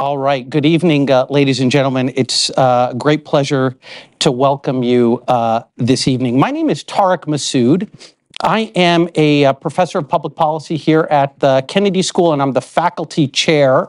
All right. Good evening, uh, ladies and gentlemen. It's uh, a great pleasure to welcome you uh, this evening. My name is Tarek Masoud. I am a, uh, professor of public policy here at the Kennedy School, and I'm the faculty chair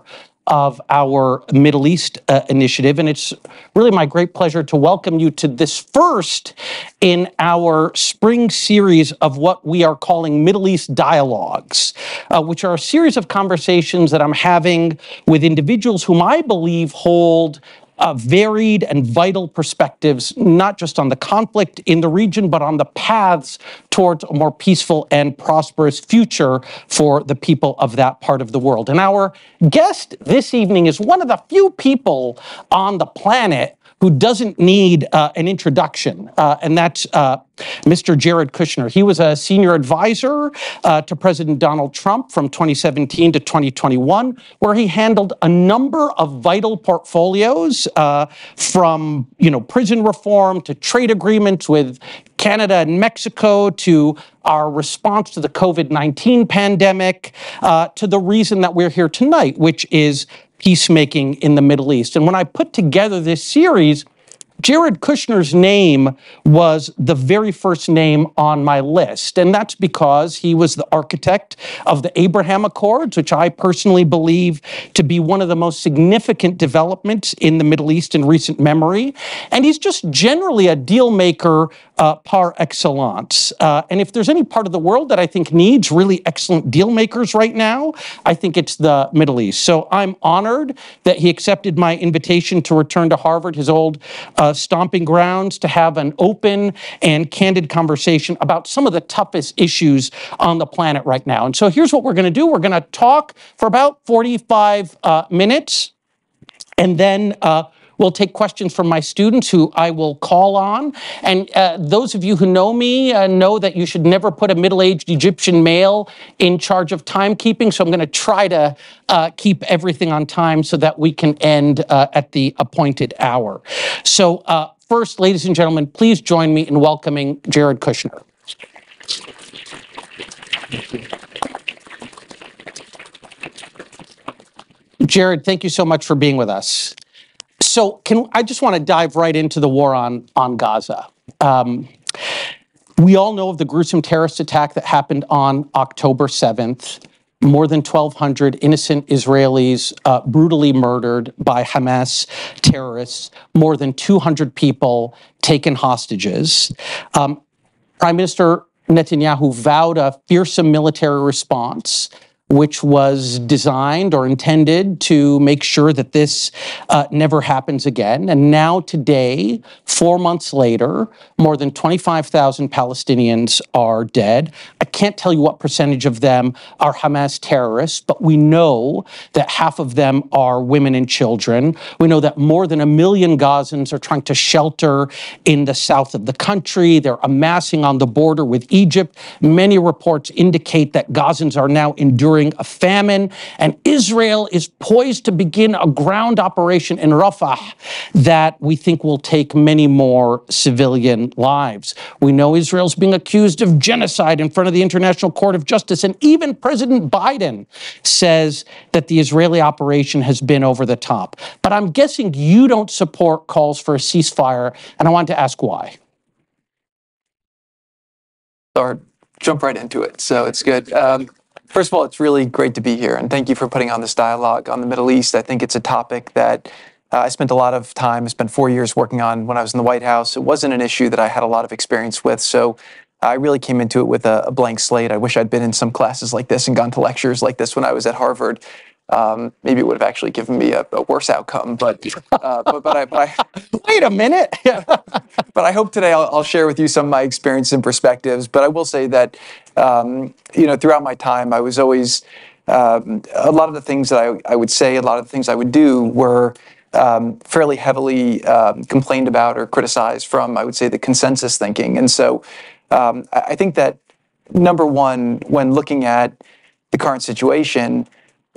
of our Middle East uh, initiative. And it's really my great pleasure to welcome you to this first in our spring series of what we are calling Middle East Dialogues, uh, which are a series of conversations that I'm having with individuals whom I believe hold uh, varied and vital perspectives, not just on the conflict in the region, but on the paths towards a more peaceful and prosperous future for the people of that part of the world. And our guest this evening is one of the few people on the planet who doesn't need uh, an introduction, uh, and that's uh, Mr. Jared Kushner. He was a senior advisor uh, to President Donald Trump from 2017 to 2021, where he handled a number of vital portfolios uh, from, you know, prison reform to trade agreements with Canada and Mexico to our response to the COVID 19 pandemic to the reason that we're here tonight, which is peacemaking in the Middle East. And when I put together this series, Jared Kushner's name was the very first name on my list. And that's because he was the architect of the Abraham Accords, which I personally believe to be one of the most significant developments in the Middle East in recent memory. And he's just generally a deal maker uh, par excellence. Uh, and if there's any part of the world that I think needs really excellent deal makers right now, I think it's the Middle East. So I'm honored that he accepted my invitation to return to Harvard, his old uh, stomping grounds, to have an open and candid conversation about some of the toughest issues on the planet right now. And so here's what we're going to do we're going to talk for about 45 uh, minutes. And then uh, We'll take questions from my students who I will call on. And uh, those of you who know me uh, know that you should never put a middle aged Egyptian male in charge of timekeeping. So I'm going to try to uh, keep everything on time so that we can end uh, at the appointed hour. So, uh, first, ladies and gentlemen, please join me in welcoming Jared Kushner. Jared, thank you so much for being with us. So, can I just want to dive right into the war on on Gaza? Um, we all know of the gruesome terrorist attack that happened on October 7th. More than 1,200 innocent Israelis uh, brutally murdered by Hamas terrorists, more than 200 people taken hostages. Um, Prime Minister Netanyahu vowed a fearsome military response which was designed or intended to make sure that this uh, never happens again. And now, today, four months later, more than 25,000 Palestinians are dead. I can't tell you what percentage of them are Hamas terrorists, but we know that half of them are women and children. We know that more than a million Gazans are trying to shelter in the south of the country. They're amassing on the border with Egypt. Many reports indicate that Gazans are now enduring a famine, and Israel is poised to begin a ground operation in Rafah that we think will take many more civilian lives. We know Israel's being accused of genocide in front of the International Court of Justice, and even President Biden says that the Israeli operation has been over the top. But I'm guessing you don't support calls for a ceasefire, and I want to ask why. Or jump right into it. So it's good. Um, First of all, it's really great to be here, and thank you for putting on this dialogue on the Middle East. I think it's a topic that uh, I spent a lot of time, I spent four years working on when I was in the White House. It wasn't an issue that I had a lot of experience with, so I really came into it with a, a blank slate. I wish I'd been in some classes like this and gone to lectures like this when I was at Harvard. Um, maybe it would have actually given me a, a worse outcome. But uh, but, but, I, but I, wait a minute. but I hope today I'll, I'll, share with you some of my experience and perspectives. But I will say that um, you know throughout my time I was always um, a lot of the things that I, I would say, a lot of the things I would do were. Um, fairly heavily um, complained about or criticized from, I would say, the consensus thinking. And so um, I, I think that number one, when looking at the current situation,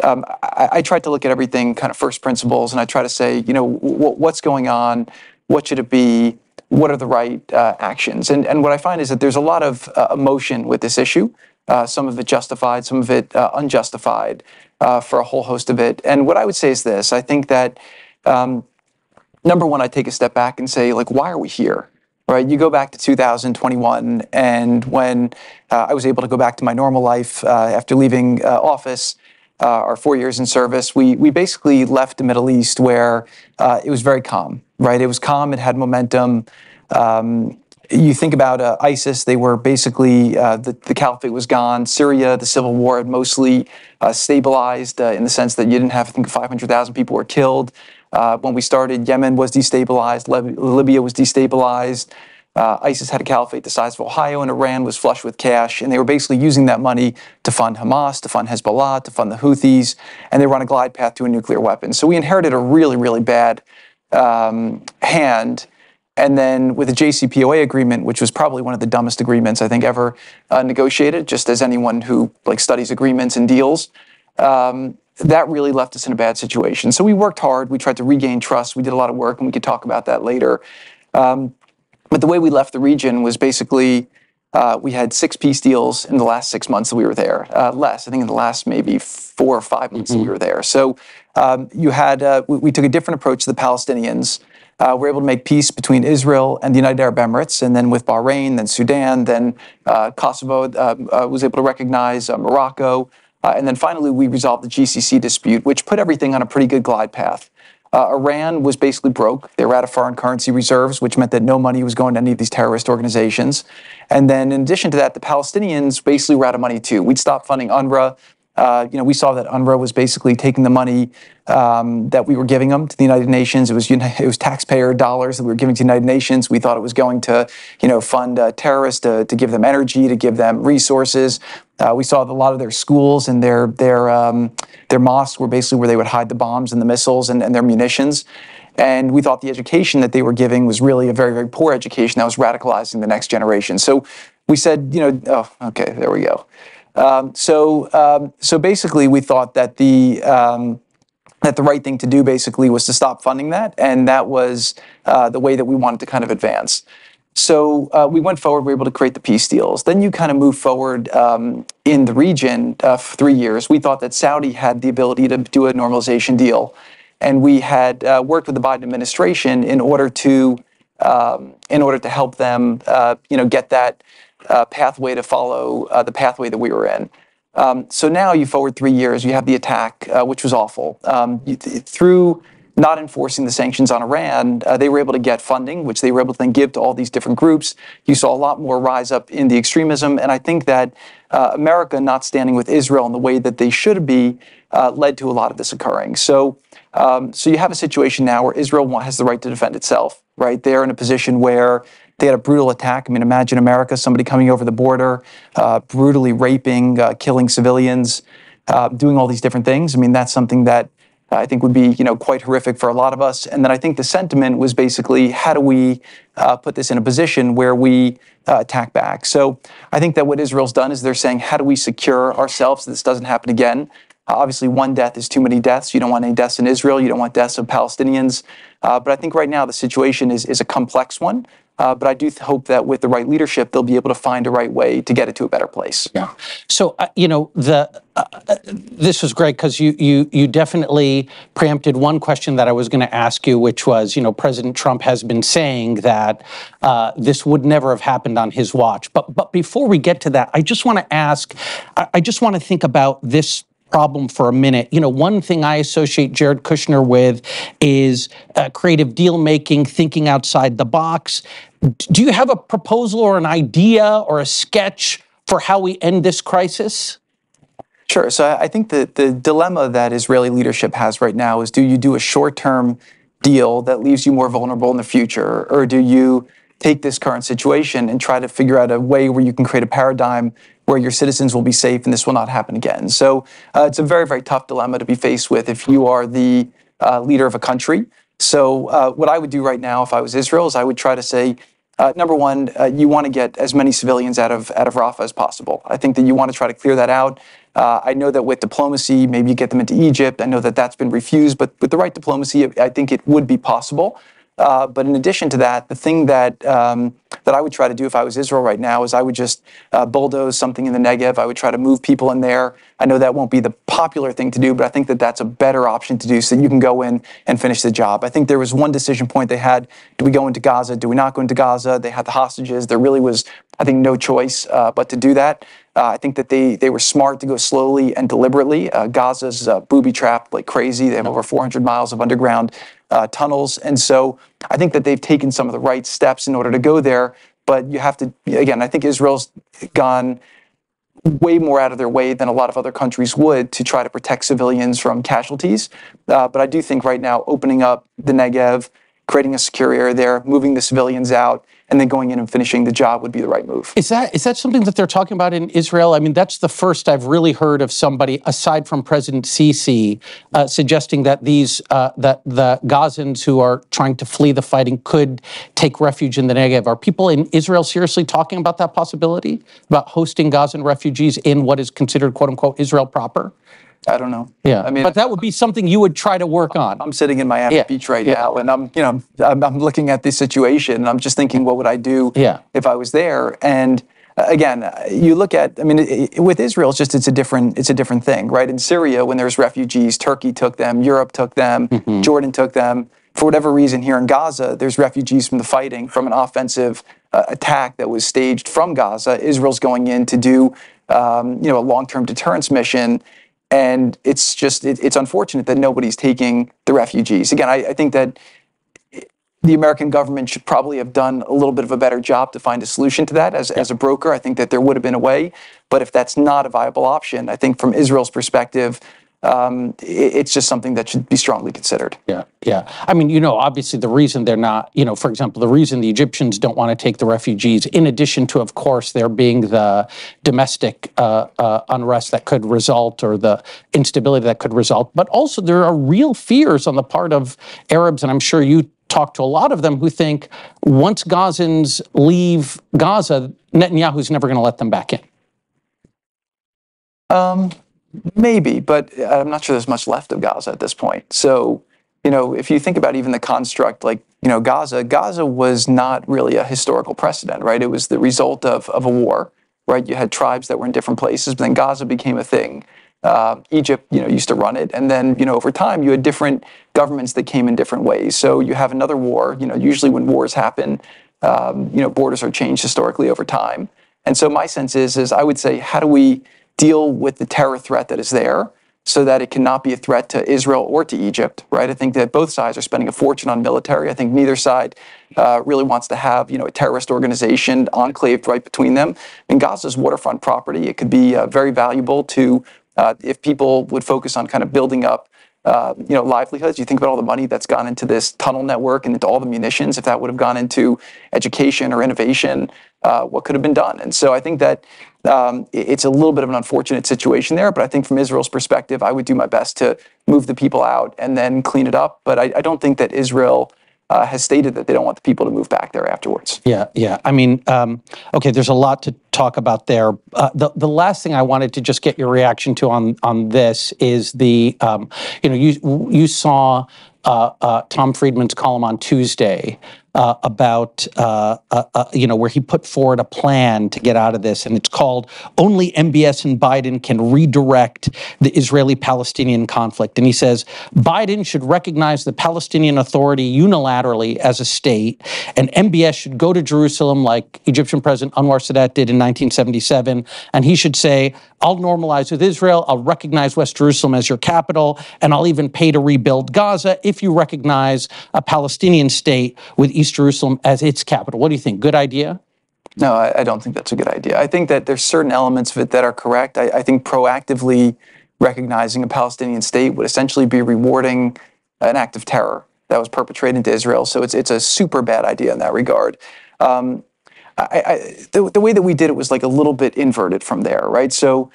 um, I, I tried to look at everything kind of first principles, and I try to say, you know, w- what's going on, what should it be, what are the right uh, actions, and and what I find is that there's a lot of uh, emotion with this issue. uh, some of it justified, some of it uh, unjustified, uh, for a whole host of it. And what I would say is this: I think that um, number one, I take a step back and say, like, why are we here? Right? You go back to 2021, and when uh, I was able to go back to my normal life uh, after leaving uh, office. Uh, our four years in service, we we basically left the Middle East where uh, it was very calm, right? It was calm, it had momentum. Um, you think about uh, ISIS, they were basically, uh, the, the, caliphate was gone. Syria, the civil war had mostly uh, stabilized uh, in the sense that you didn't have, I think, 500,000 people were killed. Uh, when we started, Yemen was destabilized, Lib- Libya was destabilized. Uh, ISIS had a caliphate the size of Ohio, and Iran was flush with cash. And they were basically using that money to fund Hamas, to fund Hezbollah, to fund the Houthis, and they were on a glide path to a nuclear weapon. So we inherited a really, really bad um, hand and then with the JCPOA agreement, which was probably one of the dumbest agreements I think ever uh, negotiated, just as anyone who like studies agreements and deals, um, that really left us in a bad situation. So we worked hard. We tried to regain trust. We did a lot of work, and we could talk about that later. Um, but the way we left the region was basically uh, we had six peace deals in the last six months that we were there. Uh, less, I think, in the last maybe four or five months mm-hmm. that we mm-hmm. were there. So um, you had uh, we, we, took a different approach to the Palestinians uh, we're able to make peace between Israel and the United Arab Emirates, and then with Bahrain, then Sudan, then uh, Kosovo uh, uh was able to recognize uh, Morocco, uh, and then finally we resolved the GCC dispute, which put everything on a pretty good glide path. Uh, Iran was basically broke. They were out of foreign currency reserves, which meant that no money was going to any of these terrorist organizations. And then, in addition to that, the Palestinians basically were out of money too. We'd stopped funding UNRWA. Uh, you know, we saw that UNRWA was basically taking the money um, that we were giving them to the United Nations. It was it was taxpayer dollars that we were giving to the United Nations. We thought it was going to, you know, fund uh, terrorists to, to give them energy, to give them resources. Uh, we saw a lot of their schools and their their um, their mosques were basically where they would hide the bombs and the missiles and, and their munitions. And we thought the education that they were giving was really a very, very poor education that was radicalizing the next generation. So we said, you know, oh, okay, there we go. Um, so, um, so basically, we thought that the um, that the right thing to do basically was to stop funding that, and that was uh, the way that we wanted to kind of advance. So uh, we went forward. We were able to create the peace deals. Then you kind of move forward um, in the region uh, for three years. We thought that Saudi had the ability to do a normalization deal, and we had uh, worked with the Biden administration in order to um, in order to help them, uh, you know, get that uh, pathway to follow uh, the pathway that we were in. Um, so now you forward three years, you have the attack, uh, which was awful. Um, through not enforcing the sanctions on Iran, they were able to get funding, which they were able to then give to all these different groups. You saw a lot more rise up in the extremism, and I think that America not standing with Israel in the way that they should be led to a lot of this occurring. So, um, so you have a situation now where Israel has the right to defend itself. Right, they're in a position where they had a brutal attack. I mean, imagine America, somebody coming over the border, uh, brutally raping, uh, killing civilians, uh, doing all these different things. I mean, that's something that I think would be, you know, quite horrific for a lot of us. And then I think the sentiment was basically, how do we uh, put this in a position where we uh, attack back? So I think that what Israel's done is they're saying, how do we secure ourselves so this doesn't happen again? Uh, obviously, one death is too many deaths. You don't want any deaths in Israel. You don't want deaths of Palestinians. Uh, but I think right now the situation is, is a complex one. Uh, but I do hope that with the right leadership, they'll be able to find a right way to get it to a better place. Yeah. So uh, you know, the uh, this was great because you you you definitely preempted one question that I was going to ask you, which was, you know, President Trump has been saying that uh, this would never have happened on his watch. But but before we get to that, I just want to ask, I, I just want to think about this problem for a minute. You know, one thing I associate Jared Kushner with is uh, creative deal making, thinking outside the box. Do you have a proposal or an idea or a sketch for how we end this crisis? Sure. So I think that the dilemma that Israeli leadership has right now is do you do a short term deal that leaves you more vulnerable in the future, or do you take this current situation and try to figure out a way where you can create a paradigm where your citizens will be safe and this will not happen again. So uh, it's a very, very tough dilemma to be faced with if you are the uh, leader of a country. So uh, what I would do right now if I was Israel is I would try to say, uh, number one, uh, you want to get as many civilians out of out of Rafah as possible. I think that you want to try to clear that out. Uh, I know that with diplomacy, maybe you get them into Egypt. I know that that's been refused, but with the right diplomacy, I think it would be possible. Uh, but in addition to that, the thing that um, that I would try to do if I was Israel right now is I would just uh, bulldoze something in the Negev. I would try to move people in there. I know that won't be the popular thing to do, but I think that that's a better option to do so that you can go in and finish the job. I think there was one decision point they had: do we go into Gaza? Do we not go into Gaza? They had the hostages. There really was, I think, no choice uh, but to do that. Uh, I think that they they were smart to go slowly and deliberately. Uh, Gaza's uh, booby trapped like crazy. They have over 400 miles of underground uh, tunnels, and so I think that they've taken some of the right steps in order to go there. But you have to again. I think Israel's gone way more out of their way than a lot of other countries would to try to protect civilians from casualties. Uh, but I do think right now opening up the Negev, creating a secure area there, moving the civilians out, and then going in and finishing the job would be the right move. Is that is that something that they're talking about in Israel? I mean, that's the first I've really heard of somebody aside from President Sisi uh, suggesting that these uh, that the Gazans who are trying to flee the fighting could take refuge in the Negev. Are people in Israel seriously talking about that possibility about hosting Gazan refugees in what is considered "quote unquote" Israel proper? I don't know. Yeah, I mean, but that would be something you would try to work on. I'm sitting in Miami Yeah. Beach right Yeah. now, and I'm, you know, I'm, I'm looking at this situation, and I'm just thinking, what would I do Yeah. if I was there? And uh, again, uh, you look at, I mean, it, it- with Israel, it's just it's a different it's a different thing, right? In Syria, when there's refugees, Turkey took them, Europe took them, Mm-hmm. Jordan took them. For whatever reason, here in Gaza, there's refugees from the fighting, from an offensive uh, attack that was staged from Gaza. Israel's going in to do, um, you know, a long-term deterrence mission and it's just it, it's unfortunate that nobody's taking the refugees. Again, I, I think that the American government should probably have done a little bit of a better job to find a solution to that. As, as a broker, I think that there would have been a way. But if that's not a viable option, I think from Israel's perspective, um, it's just something that should be strongly considered. Yeah, yeah. I mean, you know, obviously the reason they're not, you know, for example, the reason the Egyptians don't want to take the refugees, in addition to, of course, there being the domestic uh, uh, unrest that could result or the instability that could result, but also there are real fears on the part of Arabs, and I'm sure you talk to a lot of them who think once Gazans leave Gaza, Netanyahu's never going to let them back in. Maybe, but I'm not sure there's much left of Gaza at this point. So, you know, if you think about even the construct, like, you know, Gaza, Gaza was not really a historical precedent, right? It was the result of, of a war, right? You had tribes that were in different places, but then Gaza became a thing. Uh, Egypt, you know, used to run it, and then, you know, over time, you had different governments that came in different ways. So you have another war. You know, usually when wars happen, um, you know, borders are changed historically over time. And so my sense is, is I would say, how do we deal with the terror threat that is there so that it cannot be a threat to Israel or to Egypt, right? I think that both sides are spending a fortune on military. I think neither side uh, really wants to have, you know, a terrorist organization enclaved right between them. And Gaza's waterfront property, it could be uh, very valuable to, uh, if people would focus on kind of building up uh, you know, livelihoods. You think about all the money that's gone into this tunnel network and into all the munitions. If that would have gone into education or innovation, uh, what could have been done? And so I think that um, it's a little bit of an unfortunate situation there. But I think from Israel's perspective, I would do my best to move the people out and then clean it up. But I, I don't think that Israel uh, has stated that they don't want the people to move back there afterwards. Yeah, yeah. I mean, um, okay, there's a lot to talk about there. Uh, the the last thing I wanted to just get your reaction to on on this is the, um, you know, you you saw uh, uh, Tom Friedman's column on Tuesday uh, about, uh, uh, uh, you know, where he put forward a plan to get out of this, and it's called "Only MBS and Biden Can Redirect the Israeli-Palestinian Conflict." And he says Biden should recognize the Palestinian Authority unilaterally as a state, and MBS should go to Jerusalem like Egyptian President Anwar Sadat did in 1977, and he should say, "I'll normalize with Israel. I'll recognize West Jerusalem as your capital, and I'll even pay to rebuild Gaza if you recognize a Palestinian state with East Jerusalem as its capital." What do you think? Good idea? No, I, I don't think that's a good idea. I think that there's certain elements of it that are correct. I, I think proactively recognizing a Palestinian state would essentially be rewarding an act of terror that was perpetrated into Israel. So it's it's a super bad idea in that regard. Um, I, I, the, the way that we did it was like a little bit inverted from there, right? So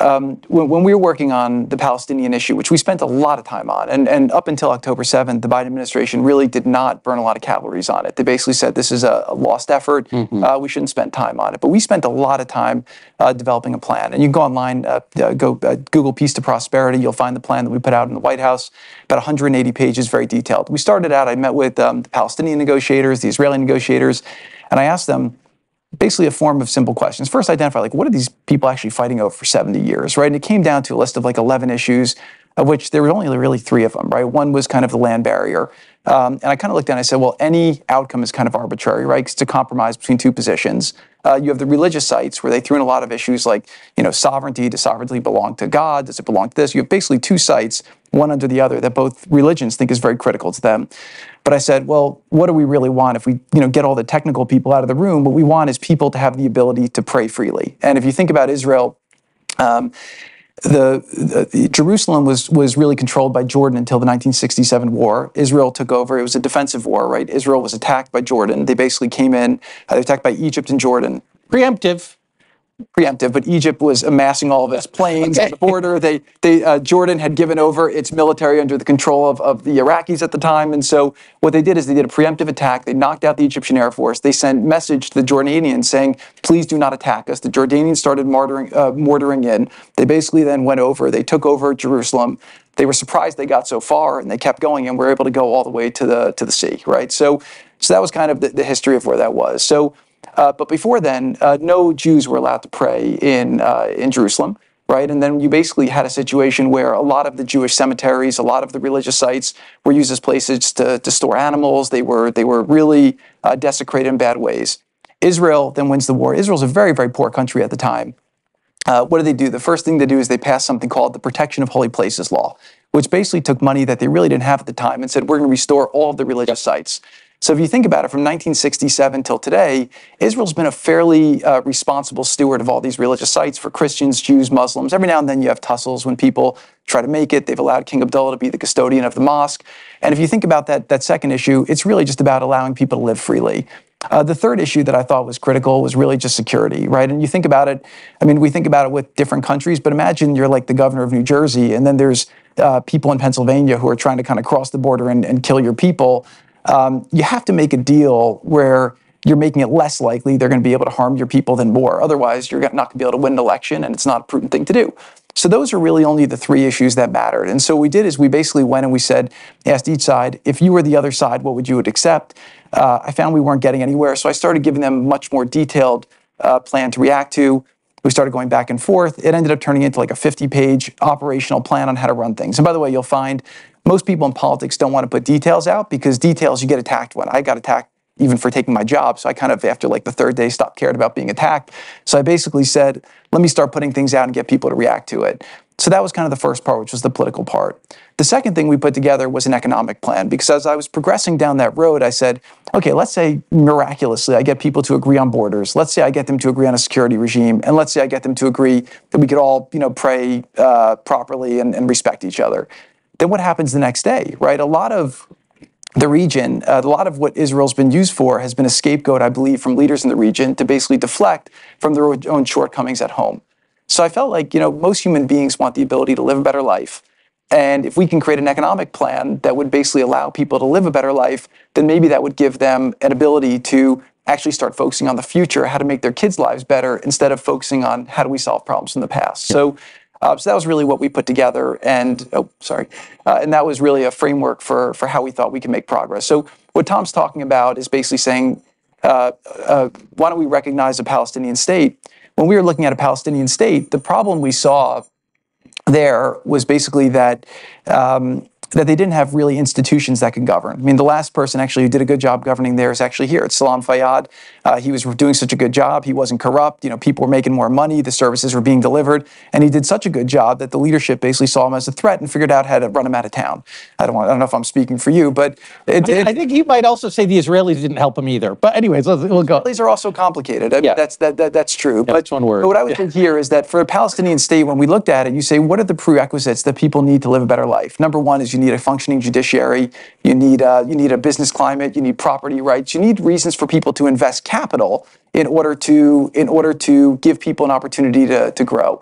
um, when, when, we were working on the Palestinian issue, which we spent a lot of time on, and, and up until October 7th, the Biden administration really did not burn a lot of calories on it. They basically said this is a, a lost effort. Mm-hmm. Uh, we shouldn't spend time on it. But we spent a lot of time uh, developing a plan. And you can go online, uh, uh go uh, Google Peace to Prosperity. You'll find the plan that we put out in the White House, about 180 pages, very detailed. We started out, I met with um, the Palestinian negotiators, the Israeli negotiators, and I asked them, basically a form of simple questions. First, identify like what are these people actually fighting over for 70 years, right? And it came down to a list of like 11 issues, of which there were only really three of them, right? One was kind of the land barrier. Um, and I kind of looked down and I said, well, any outcome is kind of arbitrary, right? It's a compromise between two positions. Uh, you have the religious sites where they threw in a lot of issues like, you know, sovereignty. Does sovereignty belong to God? Does it belong to this? You have basically two sites, one under the other, that both religions think is very critical to them. But I said, well, what do we really want if we, you know, get all the technical people out of the room? What we want is people to have the ability to pray freely. And if you think about Israel, um, the, the, Jerusalem was was really controlled by Jordan until the 1967 war. Israel took over. It was a defensive war, right? Israel was attacked by Jordan. They basically came in. Uh, they attacked by Egypt and Jordan. Preemptive preemptive, but Egypt was amassing all of its planes okay. at the border. They, they, uh, Jordan had given over its military under the control of, of the Iraqis at the time, and so what they did is they did a preemptive attack. They knocked out the Egyptian Air Force. They sent message to the Jordanians saying, "Please do not attack us." The Jordanians started mortaring, uh, mortaring in. They basically then went over. They took over Jerusalem. They were surprised they got so far, and they kept going, and were able to go all the way to the to the sea. Right. So, so that was kind of the, the history of where that was. So. Uh, but before then, uh, no Jews were allowed to pray in uh, in Jerusalem, right? And then you basically had a situation where a lot of the Jewish cemeteries, a lot of the religious sites, were used as places to, to store animals. They were they were really uh, desecrated in bad ways. Israel then wins the war. Israel's a very very poor country at the time. Uh, what do they do? The first thing they do is they pass something called the Protection of Holy Places Law, which basically took money that they really didn't have at the time and said, we're going to restore all of the religious sites. So if you think about it, from 1967 till today, Israel's been a fairly uh, responsible steward of all these religious sites for Christians, Jews, Muslims. Every now and then you have tussles when people try to make it. They've allowed King Abdullah to be the custodian of the mosque. And if you think about that, that second issue, it's really just about allowing people to live freely. Uh, the third issue that I thought was critical was really just security, right? And you think about it, I mean, we think about it with different countries, but imagine you're like the governor of New Jersey, and then there's uh, people in Pennsylvania who are trying to kind of cross the border and, and kill your people um, you have to make a deal where you're making it less likely they're going to be able to harm your people than more. Otherwise, you're not going to be able to win an election, and it's not a prudent thing to do. So those are really only the three issues that mattered. And so what we did is we basically went and we said, asked each side, if you were the other side, what would you would accept? Uh, I found we weren't getting anywhere, so I started giving them much more detailed uh, plan to react to. We started going back and forth. It ended up turning into like a 50-page operational plan on how to run things. And by the way, you'll find most people in politics don't want to put details out because details you get attacked when. I got attacked even for taking my job. So I kind of, after like the third day, stopped caring about being attacked. So I basically said, let me start putting things out and get people to react to it. So that was kind of the first part, which was the political part. The second thing we put together was an economic plan because as I was progressing down that road, I said, okay, let's say miraculously I get people to agree on borders. Let's say I get them to agree on a security regime. And let's say I get them to agree that we could all, you know, pray uh, properly and, and respect each other then what happens the next day, right? A lot of the region, uh, a lot of what Israel's been used for has been a scapegoat, I believe, from leaders in the region to basically deflect from their own shortcomings at home. So I felt like, you know, most human beings want the ability to live a better life. And if we can create an economic plan that would basically allow people to live a better life, then maybe that would give them an ability to actually start focusing on the future, how to make their kids' lives better, instead of focusing on how do we solve problems in the past. Yeah. So uh, so that was really what we put together, and oh, sorry, uh, and that was really a framework for for how we thought we could make progress. So what Tom's talking about is basically saying, uh, uh, why don't we recognize a Palestinian state? When we were looking at a Palestinian state, the problem we saw there was basically that um, that they didn't have really institutions that could govern. I mean, the last person actually who did a good job governing there is actually here. It's Salam Fayyad. Uh, he was doing such a good job. He wasn't corrupt. You know, people were making more money. The services were being delivered, and he did such a good job that the leadership basically saw him as a threat and figured out how to run him out of town. I don't want. I don't know if I'm speaking for you, but it, I, it, I think you might also say the Israelis didn't help him either. But anyways, we'll go. Israelis are also complicated. I mean, yeah. that's that, that, that's true. Yeah, but that's one word. But what I would yeah. think here is that for a Palestinian state, when we looked at it, you say, what are the prerequisites that people need to live a better life? Number one is you need a functioning judiciary. You need a, you need a business climate. You need property rights. You need reasons for people to invest capital in order to in order to give people an opportunity to, to grow.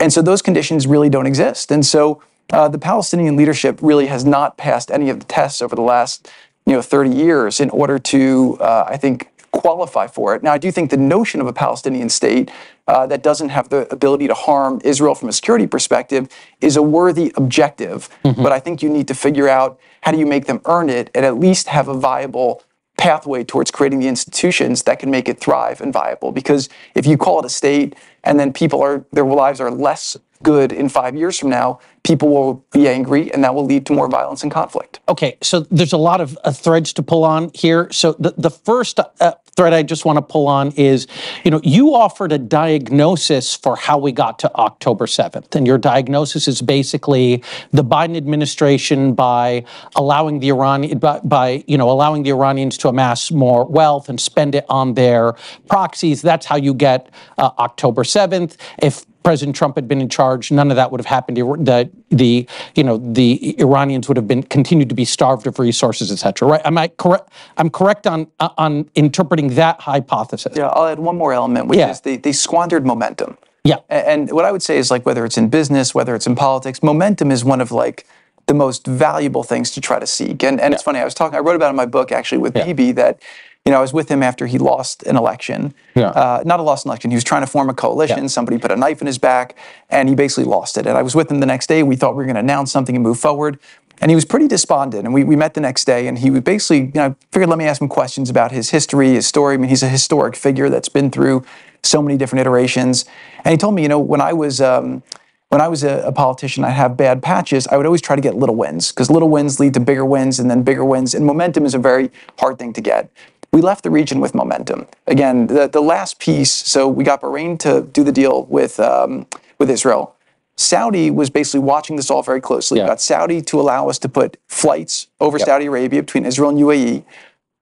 And so those conditions really don't exist. And so uh, the Palestinian leadership really has not passed any of the tests over the last you know 30 years in order to, uh, I think, qualify for it. Now, I do think the notion of a Palestinian state uh, that doesn't have the ability to harm Israel from a security perspective is a worthy objective. Mm-hmm. But I think you need to figure out how do you make them earn it and at least have a viable pathway towards creating the institutions that can make it thrive and viable. Because if you call it a state and then people are their lives are less good in five years from now, people will be angry and that will lead to more violence and conflict. Okay, so there's a lot of uh, threads to pull on here. So the, the first uh, thread I just want to pull on is, you know, you offered a diagnosis for how we got to October 7th. And your diagnosis is basically the Biden administration by allowing the Iranian, by, by you know, allowing the Iranians to amass more wealth and spend it on their proxies. That's how you get uh, October 7th. If President Trump had been in charge, none of that would have happened. The, the you know the Iranians would have been continued to be starved of resources, et cetera. Right? Am I correct? I'm correct on on interpreting that hypothesis. Yeah, I'll add one more element, which yeah. is they, they squandered momentum. Yeah. And, what I would say is like whether it's in business, whether it's in politics, momentum is one of like the most valuable things to try to seek. And and yeah. it's funny, I was talking, I wrote about in my book actually with yeah. Bibi that you know, I was with him after he lost an election. Yeah. Uh, not a lost election. He was trying to form a coalition. Yeah. Somebody put a knife in his back, and he basically lost it. And I was with him the next day. We thought we were going to announce something and move forward. And he was pretty despondent. And we, we met the next day, and he was basically, you know, figured let me ask him questions about his history, his story. I mean, he's a historic figure that's been through so many different iterations. And he told me, you know, when I was um, when I was a, a, politician, I'd have bad patches. I would always try to get little wins because little wins lead to bigger wins and then bigger wins. And momentum is a very hard thing to get we left the region with momentum. Again, the, the last piece, so we got Bahrain to do the deal with, um, with Israel. Saudi was basically watching this all very closely. Yeah. We got Saudi to allow us to put flights over yep. Saudi Arabia between Israel and UAE.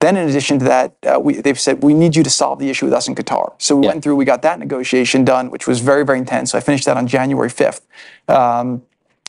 Then, in addition to that, uh, we, they've said we need you to solve the issue with us in Qatar. So we yeah. went through, we got that negotiation done, which was very, very intense. So I finished that on January 5th, um,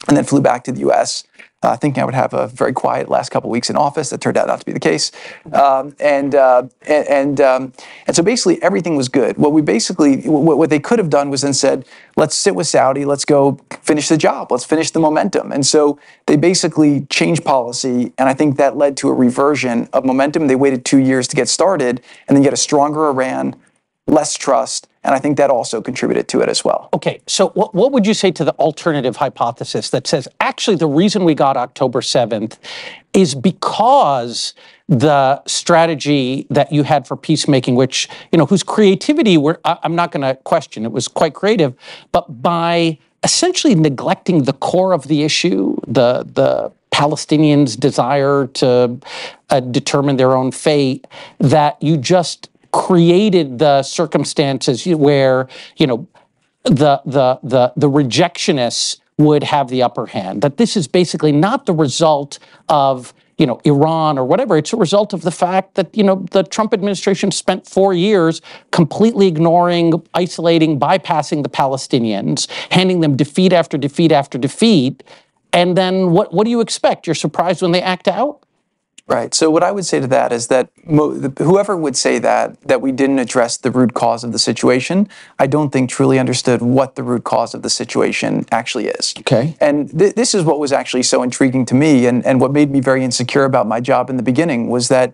and then flew back to the U.S uh, thinking I would have a very quiet last couple weeks in office. That turned out not to be the case. Um, and uh, and um, and so basically everything was good. What we basically what, what, they could have done was then said, let's sit with Saudi, let's go finish the job, let's finish the momentum. And so they basically changed policy, and I think that led to a reversion of momentum. They waited two years to get started, and then get a stronger Iran, less trust, and I think that also contributed to it as well. Okay, so what, what would you say to the alternative hypothesis that says actually the reason we got October 7th is because the strategy that you had for peacemaking, which, you know, whose creativity we're, I'm not going to question, it was quite creative, but by essentially neglecting the core of the issue, the, the Palestinians' desire to uh, determine their own fate, that you just created the circumstances where you know the the the the rejectionists would have the upper hand. That this is basically not the result of you know Iran or whatever. It's a result of the fact that you know the Trump administration spent four years completely ignoring, isolating, bypassing the Palestinians, handing them defeat after defeat after defeat. And then what what do you expect? You're surprised when they act out? Right. So what I would say to that is that mo- whoever would say that that we didn't address the root cause of the situation, I don't think truly understood what the root cause of the situation actually is. Okay. And th- this is what was actually so intriguing to me, and and what made me very insecure about my job in the beginning was that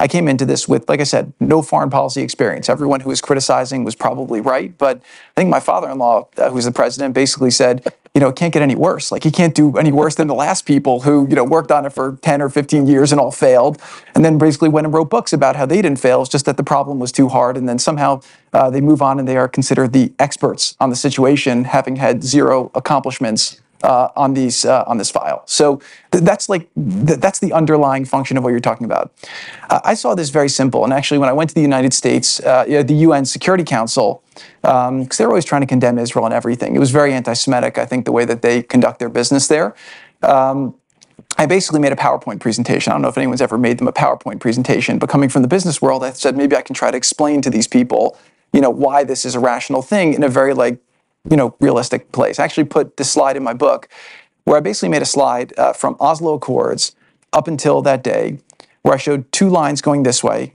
I came into this with, like I said, no foreign policy experience. Everyone who was criticizing was probably right, but I think my father-in-law, uh, who's the president, basically said, you know, it can't get any worse. Like he can't do any worse than the last people who, you know, worked on it for 10 or 15 years and all failed, and then basically went and wrote books about how they didn't fail. It's just that the problem was too hard, and then somehow uh, they move on and they are considered the experts on the situation, having had zero accomplishments uh, on these uh, on this file. So th- that's like th- that's the underlying function of what you're talking about. Uh, I saw this very simple, and actually, when I went to the United States, uh, the UN Security Council, because um, they're always trying to condemn Israel and everything. It was very anti-Semitic, I think, the way that they conduct their business there. Um, I basically made a PowerPoint presentation. I don't know if anyone's ever made them a PowerPoint presentation, but coming from the business world, I said maybe I can try to explain to these people, you know, why this is a rational thing in a very like you know, realistic place. I actually put this slide in my book where I basically made a slide uh, from Oslo Accords up until that day where I showed two lines going this way.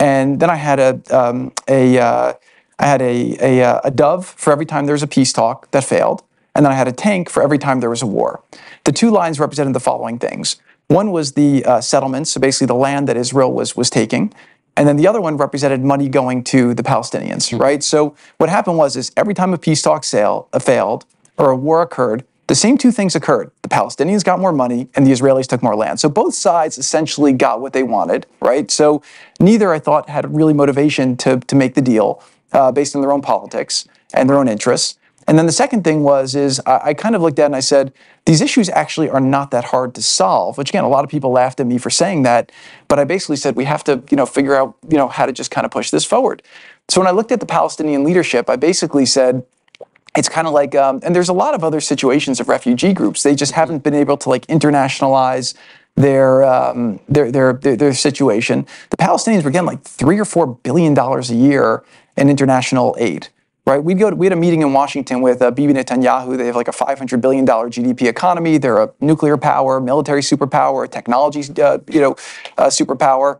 And then I had a, um, a, uh, I had a, a, uh, a dove for every time there was a peace talk that failed, and then I had a tank for every time there was a war. The two lines represented the following things. One was the uh, settlements, so basically the land that Israel was, was taking. And then the other one represented money going to the Palestinians, mm-hmm. right? So what happened was is every time a peace talk sale, uh, failed or a war occurred, the same two things occurred. The Palestinians got more money and the Israelis took more land. So both sides essentially got what they wanted, right? So neither, I thought, had really motivation to, to make the deal uh, based on their own politics and their own interests. And then the second thing was is I, I, kind of looked at it and I said, these issues actually are not that hard to solve. Which again, a lot of people laughed at me for saying that, but I basically said we have to, you know, figure out, you know, how to just kind of push this forward. So when I looked at the Palestinian leadership, I basically said, it's kind of like, um, and there's a lot of other situations of refugee groups. They just haven't been able to like internationalize their, um, their, their, their, their situation. The Palestinians were getting like three or four billion dollars a year in international aid right? We'd go to, we had a meeting in Washington with uh, Bibi Netanyahu. They have like a $500 billion GDP economy. They're a nuclear power, military superpower, technology, uh, you know, uh, superpower.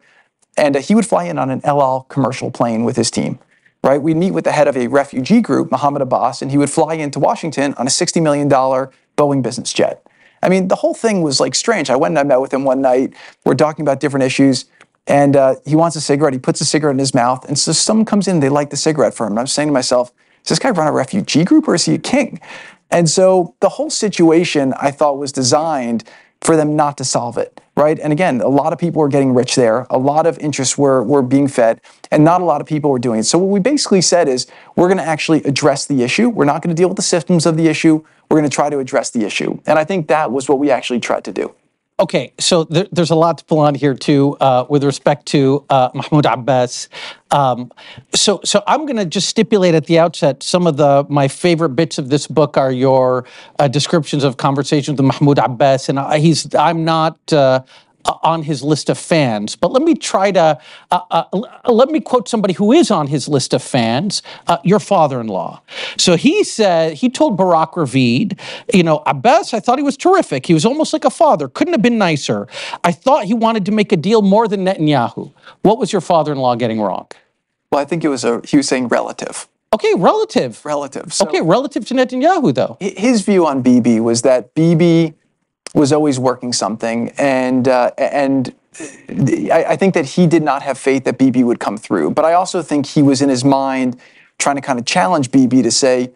And uh, he would fly in on an El Al commercial plane with his team, right? We'd meet with the head of a refugee group, Mohammed Abbas, and he would fly into Washington on a $60 million Boeing business jet. I mean, the whole thing was like strange. I went and I met with him one night. We're talking about different issues and uh, he wants a cigarette. He puts a cigarette in his mouth, and so someone comes in, they light the cigarette for him. And I'm saying to myself, does this guy run a refugee group or is he a king? And so the whole situation I thought was designed for them not to solve it, right? And again, a lot of people were getting rich there. A lot of interests were, were being fed, and not a lot of people were doing it. So what we basically said is we're going to actually address the issue. We're not going to deal with the symptoms of the issue. We're going to try to address the issue. And I think that was what we actually tried to do. Okay, so there, there's a lot to pull on here too, uh, with respect to uh, Mahmoud Abbas. Um, so, so I'm going to just stipulate at the outset some of the my favorite bits of this book are your uh, descriptions of conversations with Mahmoud Abbas, and I, he's I'm not uh, uh, on his list of fans. But let me try to uh, uh, let me quote somebody who is on his list of fans, uh, your father-in-law. So he said he told Barak Ravid, you know, Abbas, I thought he was terrific. He was almost like a father. Couldn't have been nicer. I thought he wanted to make a deal more than Netanyahu. What was your father-in-law getting wrong? Well, I think it was a he was saying relative. Okay, relative. Relative. So okay, relative to Netanyahu, though. His view on Bibi was that Bibi was always working something, and uh, and I, I, think that he did not have faith that Bibi would come through. But I also think he was in his mind trying to kind of challenge Bibi to say,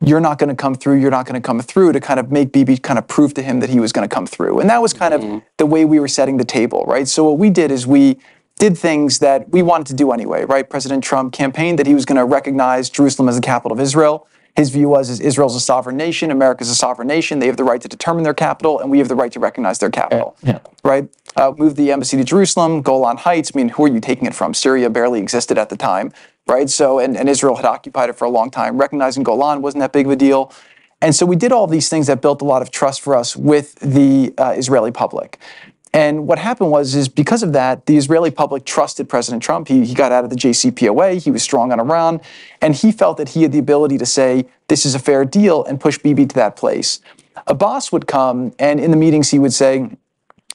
"You're not going to come through. You're not going to come through." To kind of make Bibi kind of prove to him that he was going to come through, and that was kind mm-hmm. of the way we were setting the table, right? So what we did is we did things that we wanted to do anyway, right? President Trump campaigned that he was going to recognize Jerusalem as the capital of Israel. His view was is Israel's a sovereign nation, America's a sovereign nation. They have the right to determine their capital, and we have the right to recognize their capital. Yeah. Right? Uh, move the embassy to Jerusalem, Golan Heights. I mean, who are you taking it from? Syria barely existed at the time, right? So, and, and Israel had occupied it for a long time. Recognizing Golan wasn't that big of a deal. And so we did all these things that built a lot of trust for us with the uh, Israeli public. And what happened was, is because of that, the Israeli public trusted President Trump. He, he got out of the JCPOA. He was strong on Iran, and he felt that he had the ability to say this is a fair deal and push Bibi to that place. Abbas would come, and in the meetings he would say,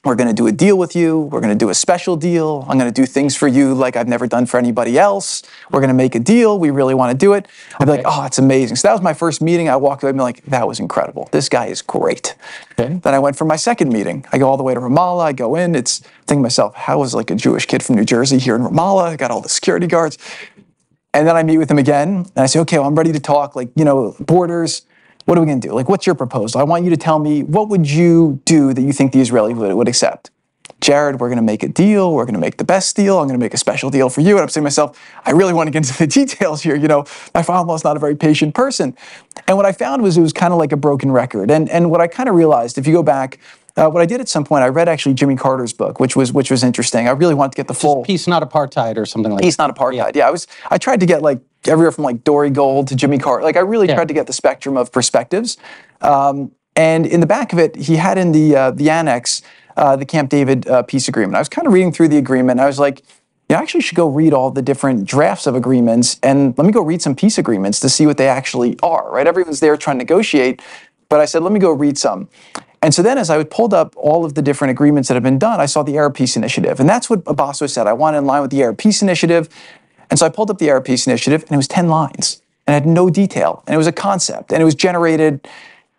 we're going to do a deal with you. We're going to do a special deal. I'm going to do things for you like I've never done for anybody else. We're going to make a deal. We really want to do it. I'd be like, oh, it's amazing. So that was my first meeting. I walked away and be like, that was incredible. This guy is great. Okay. Then I went for my second meeting. I go all the way to Ramallah. I go in. It's thinking to myself, how is like a Jewish kid from New Jersey here in Ramallah? I got all the security guards. And then I meet with him again. And I say, okay, well, I'm ready to talk. Like, you know, borders what are we going to do? Like, what's your proposal? I want you to tell me what would you do that you think the Israeli would, would accept? Jared, we're going to make a deal. We're going to make the best deal. I'm going to make a special deal for you. And I'm saying to myself, I really want to get into the details here. You know, my father-in-law is not a very patient person. And what I found was it was kind of like a broken record. And, and what I kind of realized, if you go back, uh, what I did at some point, I read actually Jimmy Carter's book, which was which was interesting. I really wanted to get the full peace, not apartheid, or something like peace, not apartheid. Yeah. yeah, I was. I tried to get like everywhere from like Dore Gold to Jimmy Carter. Like I really yeah. tried to get the spectrum of perspectives. Um, and in the back of it, he had in the uh, the annex uh, the Camp David uh, peace agreement. I was kind of reading through the agreement. I was like, you know, I actually should go read all the different drafts of agreements and let me go read some peace agreements to see what they actually are. Right? Everyone's there trying to negotiate, but I said, let me go read some. And so then, as I pulled up all of the different agreements that have been done, I saw the Arab Peace Initiative, and that's what Abbasso said. I want in line with the Arab Peace Initiative. And so I pulled up the Arab Peace Initiative, and it was 10 lines, and had no detail, and it was a concept, and it was generated,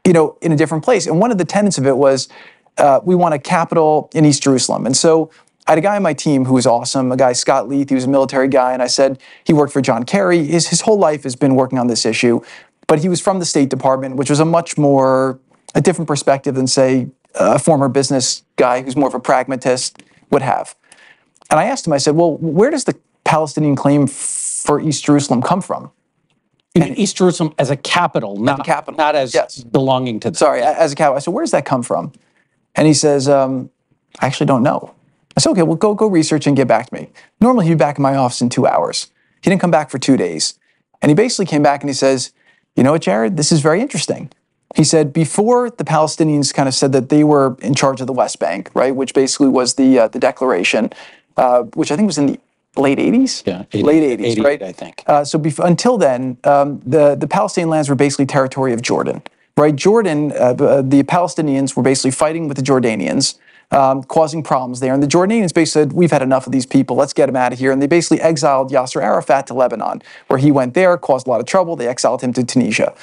you know, in a different place. And one of the tenets of it was uh, we want a capital in East Jerusalem. And so I had a guy on my team who was awesome, a guy, Scott Leith, he was a military guy, and I said he worked for John Kerry. His, his whole life has been working on this issue, but he was from the State Department, which was a much more, a different perspective than, say, a former business guy who's more of a pragmatist would have. And I asked him, I said, well, where does the Palestinian claim for East Jerusalem come from? Mean East Jerusalem as a capital, not, capital, not as yes. belonging to. Sorry, as a capital. I said, where does that come from? And he says, um, I actually don't know. I said, okay, well, go, go research and get back to me. Normally, he'd be back in my office in two hours. He didn't come back for two days. And he basically came back and he says, you know what, Jared, this is very interesting. He said before the Palestinians kind of said that they were in charge of the West Bank, right, which basically was the uh, the declaration, uh, which I think was in the late 80s? Yeah, 80, late 80s, 88, right? I think. Uh, so until then, um, the, the Palestinian lands were basically territory of Jordan, right? Jordan, uh, the Palestinians were basically fighting with the Jordanians, um, causing problems there. And the Jordanians basically said, we've had enough of these people, let's get them out of here. And they basically exiled Yasser Arafat to Lebanon, where he went there, caused a lot of trouble. They exiled him to Tunisia.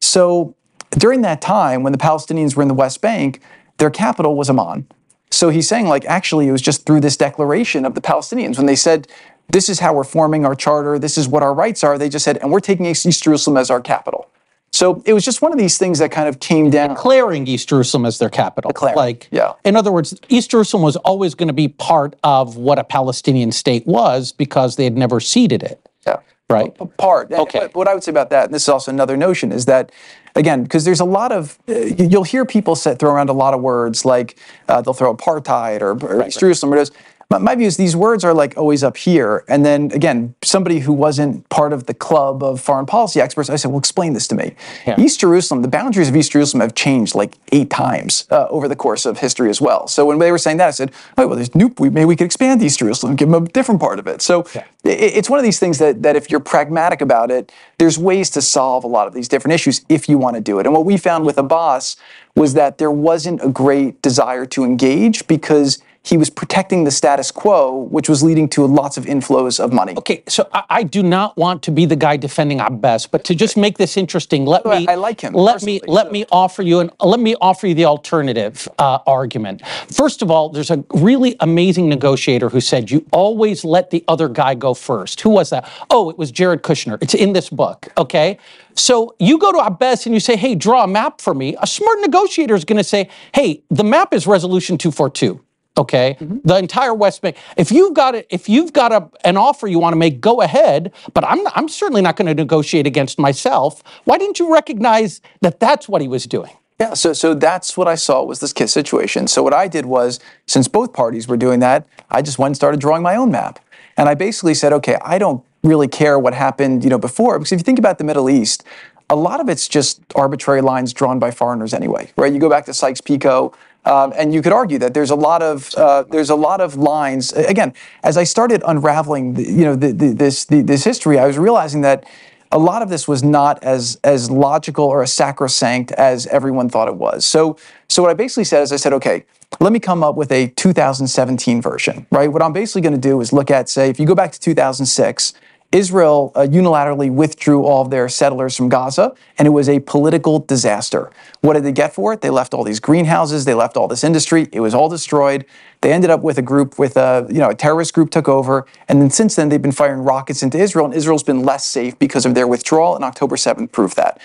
So during that time, when the Palestinians were in the West Bank, their capital was Amman. So he's saying, like, actually, it was just through this declaration of the Palestinians when they said, this is how we're forming our charter, this is what our rights are. They just said, and we're taking East Jerusalem as our capital. So it was just one of these things that kind of came down. Declaring East Jerusalem as their capital. Declaring, Like, yeah. in other words, East Jerusalem was always going to be part of what a Palestinian state was because they had never ceded it. Yeah. Right. A part. Okay. But what I would say about that, and this is also another notion, is that again, because there's a lot of uh, you'll hear people set, throw around a lot of words like uh, they'll throw apartheid or, or East Jerusalem or it is. My, view is these words are like always up here, and then again, somebody who wasn't part of the club of foreign policy experts, I said, "Well, explain this to me." Yeah. East Jerusalem, the boundaries of East Jerusalem have changed like eight times uh, over the course of history as well. So when they were saying that, I said, "Oh, well, there's nope. We, maybe we could expand East Jerusalem, give them a different part of it." So i it's one of these things that that if you're pragmatic about it, there's ways to solve a lot of these different issues if you want to do it. And what we found with Abbas was that there wasn't a great desire to engage because he was protecting the status quo, which was leading to lots of inflows of money. Okay, so I, I do not want to be the guy defending Abbas, but to just make this interesting, let me I like him Let me let so- me offer you an let me offer you the alternative uh, argument. First of all, there's a really amazing negotiator who said you always let the other guy go first. Who was that? Oh, it was Jared Kushner. It's in this book. Okay, so you go to Abbas and you say, "Hey, draw a map for me." A smart negotiator is going to say, "Hey, the map is Resolution 242." Okay mm-hmm. the entire west bank if you've got it if you've got a, an offer you want to make go ahead but i'm i'm certainly not going to negotiate against myself why didn't you recognize that that's what he was doing Yeah, so so that's what I saw was this KISS situation. So what I did was, since both parties were doing that, I just went and started drawing my own map. And I basically said, okay, I don't really care what happened, you know, before, because if you think about the Middle East, a lot of it's just arbitrary lines drawn by foreigners anyway, right? You go back to Sykes-Picot, um, and you could argue that there's a lot of uh, there's a lot of lines. Again, as I started unraveling, the, you know, the, the, this this history, I was realizing that a lot of this was not as as logical or as sacrosanct as everyone thought it was. So so what I basically said is I said, okay, let me come up with a 2017 version, right? What I'm basically going to do is look at, say, if you go back to 2006. Israel uh, unilaterally withdrew all of their settlers from Gaza, and it was a political disaster. What did they get for it? They left all these greenhouses, they left all this industry. It was all destroyed. They ended up with a group with a you know a terrorist group took over, and then since then they've been firing rockets into Israel, and Israel's been less safe because of their withdrawal. And October 7th proved that.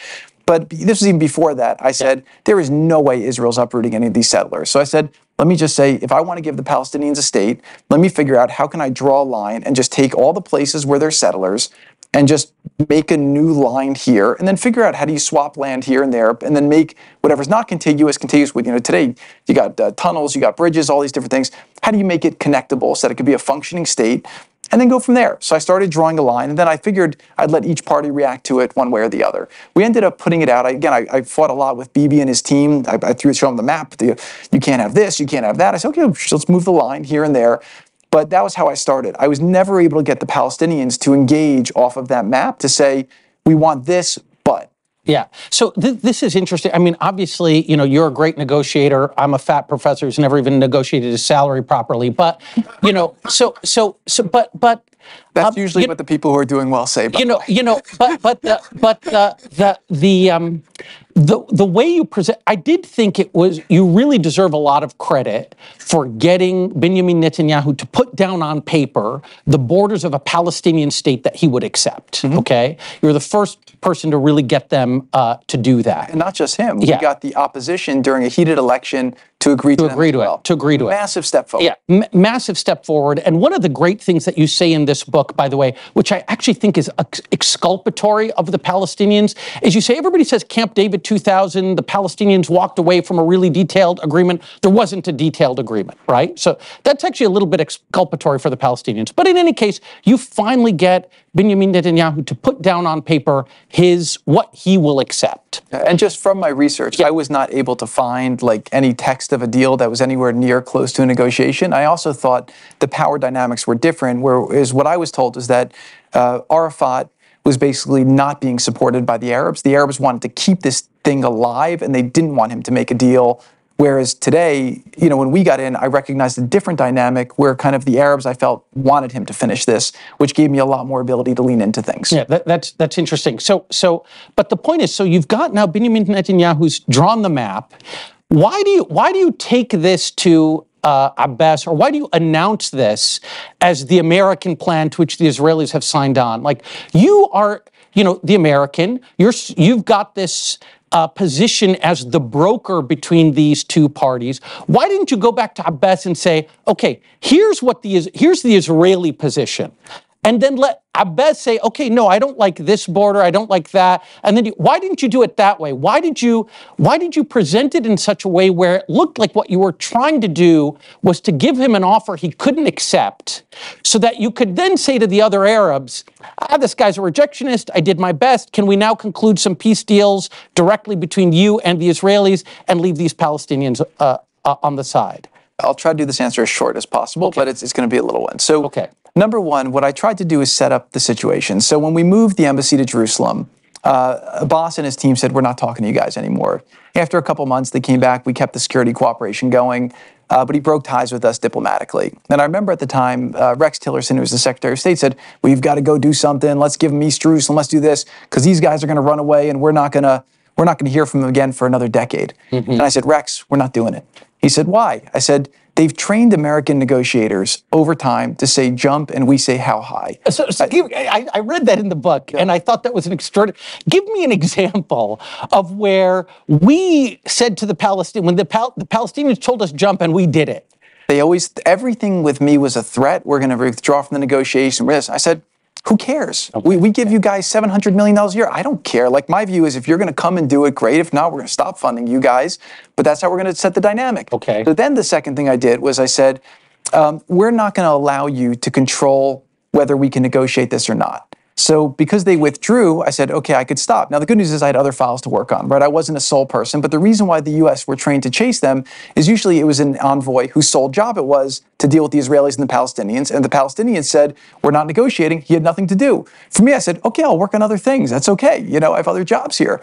But this was even before that. I said there is no way Israel's uprooting any of these settlers. So I said, let me just say, if I want to give the Palestinians a state, let me figure out how can I draw a line and just take all the places where they're settlers and just make a new line here and then figure out how do you swap land here and there and then make whatever's not contiguous contiguous with you know today you got uh, tunnels you got bridges all these different things. How do you make it connectable so that it could be a functioning state and then go from there. So I started drawing a line, and then I figured I'd let each party react to it one way or the other. We ended up putting it out. I, again, I, I, fought a lot with Bibi and his team. I, I threw show him the map. The, you can't have this, you can't have that. I said, okay, let's move the line here and there. But that was how I started. I was never able to get the Palestinians to engage off of that map to say, we want this, Yeah. So th- this is interesting. I mean, obviously, you know, you're a great negotiator. I'm a fat professor who's never even negotiated his salary properly. But, you know, so so so, but but. That's um, usually you- what the people who are doing well say. You know, you know, but but the but the the the um the the way you present, I did think it was you really deserve a lot of credit for getting Benjamin Netanyahu to put down on paper the borders of a Palestinian state that he would accept. Mm-hmm. Okay, you're the first person to really get them uh, to do that. And not just him. Yeah. We got the opposition during a heated election to agree to, them agree to it, to agree to it. Massive step forward. Yeah, m- massive step forward. And one of the great things that you say in this book, by the way, which I actually think is ex- exculpatory of the Palestinians, is you say everybody says Camp David 2000, the Palestinians walked away from a really detailed agreement. There wasn't a detailed agreement, right? So that's actually a little bit exculpatory for the Palestinians. But in any case, you finally get Benjamin Netanyahu to put down on paper his what he will accept. And just from my research, I was not able to find like any text of a deal that was anywhere near close to a negotiation. I also thought the power dynamics were different. Whereas what I was told is that uh, Arafat was basically not being supported by the Arabs. The Arabs wanted to keep this thing alive, and they didn't want him to make a deal. Whereas today, you know, when we got in, I recognized a different dynamic where kind of the Arabs I felt wanted him to finish this, which gave me a lot more ability to lean into things. Yeah, that, that's that's interesting. So so, but the point is, so you've got now Benjamin Netanyahu's drawn the map. Why do you why do you take this to uh, Abbas, or why do you announce this as the American plan to which the Israelis have signed on? Like you are, you know, the American. you're, you've got this. Uh, position as the broker between these two parties. Why didn't you go back to Abbas and say, okay, here's what the here's the Israeli position, and then let Abbas say, okay, no, I don't like this border, I don't like that. And then you, why didn't you do it that way? Why did you why did you present it in such a way where it looked like what you were trying to do was to give him an offer he couldn't accept so that you could then say to the other Arabs, ah, this guy's a rejectionist, I did my best. Can we now conclude some peace deals directly between you and the Israelis and leave these Palestinians uh, uh, on the side? I'll try to do this answer as short as possible, but it's, it's going to be a little one. So, Okay. Number one, what I tried to do is set up the situation. So, when we moved the embassy to Jerusalem, uh, Abbas and his team said, We're not talking to you guys anymore. After a couple months, they came back. We kept the security cooperation going, uh, but he broke ties with us diplomatically. And I remember at the time, uh, Rex Tillerson, who was the Secretary of State, said, We've got to go do something. Let's give them East Jerusalem. Let's do this because these guys are going to run away and we're not going to. We're not going to hear from them again for another decade. And I said, Rex, we're not doing it. He said, Why? I said, They've trained American negotiators over time to say jump, and we say how high. So, so uh, give, I, I read that in the book, and I thought that was an extraordinary. Give me an example of where we said to the Palestinians when the, Pal- the Palestinians told us jump, and we did it. They always, everything with me was a threat. We're going to withdraw from the negotiation. This. I said, who cares? We, we give you guys $700 million a year. I don't care. Like, my view is if you're going to come and do it, great. If not, we're going to stop funding you guys. But that's how we're going to set the dynamic. Okay. So then the second thing I did was I said, um, we're not going to allow you to control whether we can negotiate this or not. So because they withdrew, I said, okay, I could stop. Now the good news is I had other files to work on, right? I wasn't a sole person, but the reason why the U.S. were trained to chase them is usually it was an envoy whose sole job it was to deal with the Israelis and the Palestinians, and the Palestinians said, we're not negotiating. He had nothing to do. For me, I said, okay, I'll work on other things. That's okay. You know, I have other jobs here.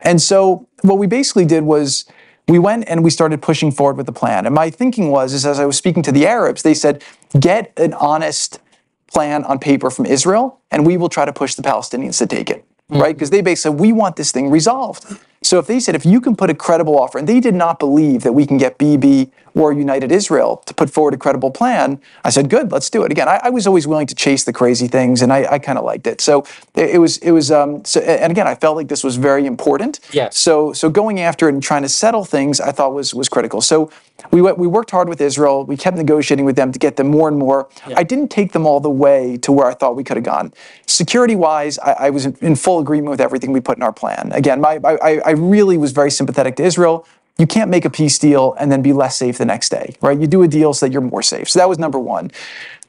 And so what we basically did was we went and we started pushing forward with the plan. And my thinking was, is as I was speaking to the Arabs, they said, get an honest plan on paper from Israel, and we will try to push the Palestinians to take it, hmm. right? Because they basically said, we want this thing resolved. So if they said, if you can put a credible offer, and they did not believe that we can get Bibi or United Israel to put forward a credible plan, I said, good, let's do it. Again, I, I was always willing to chase the crazy things, and I, I kind of liked it. So it, it was, it was, um, so, and again, I felt like this was very important. Yes. So, so going after it and trying to settle things, I thought was was critical. So we went, we worked hard with Israel. We kept negotiating with them to get them more and more. I didn't take them all the way to where I thought we could have gone. Security wise, I, I was in, in full agreement with everything we put in our plan. Again, my, I, I really was very sympathetic to Israel. You can't make a peace deal and then be less safe the next day, right? You do a deal so that you're more safe. So that was number one.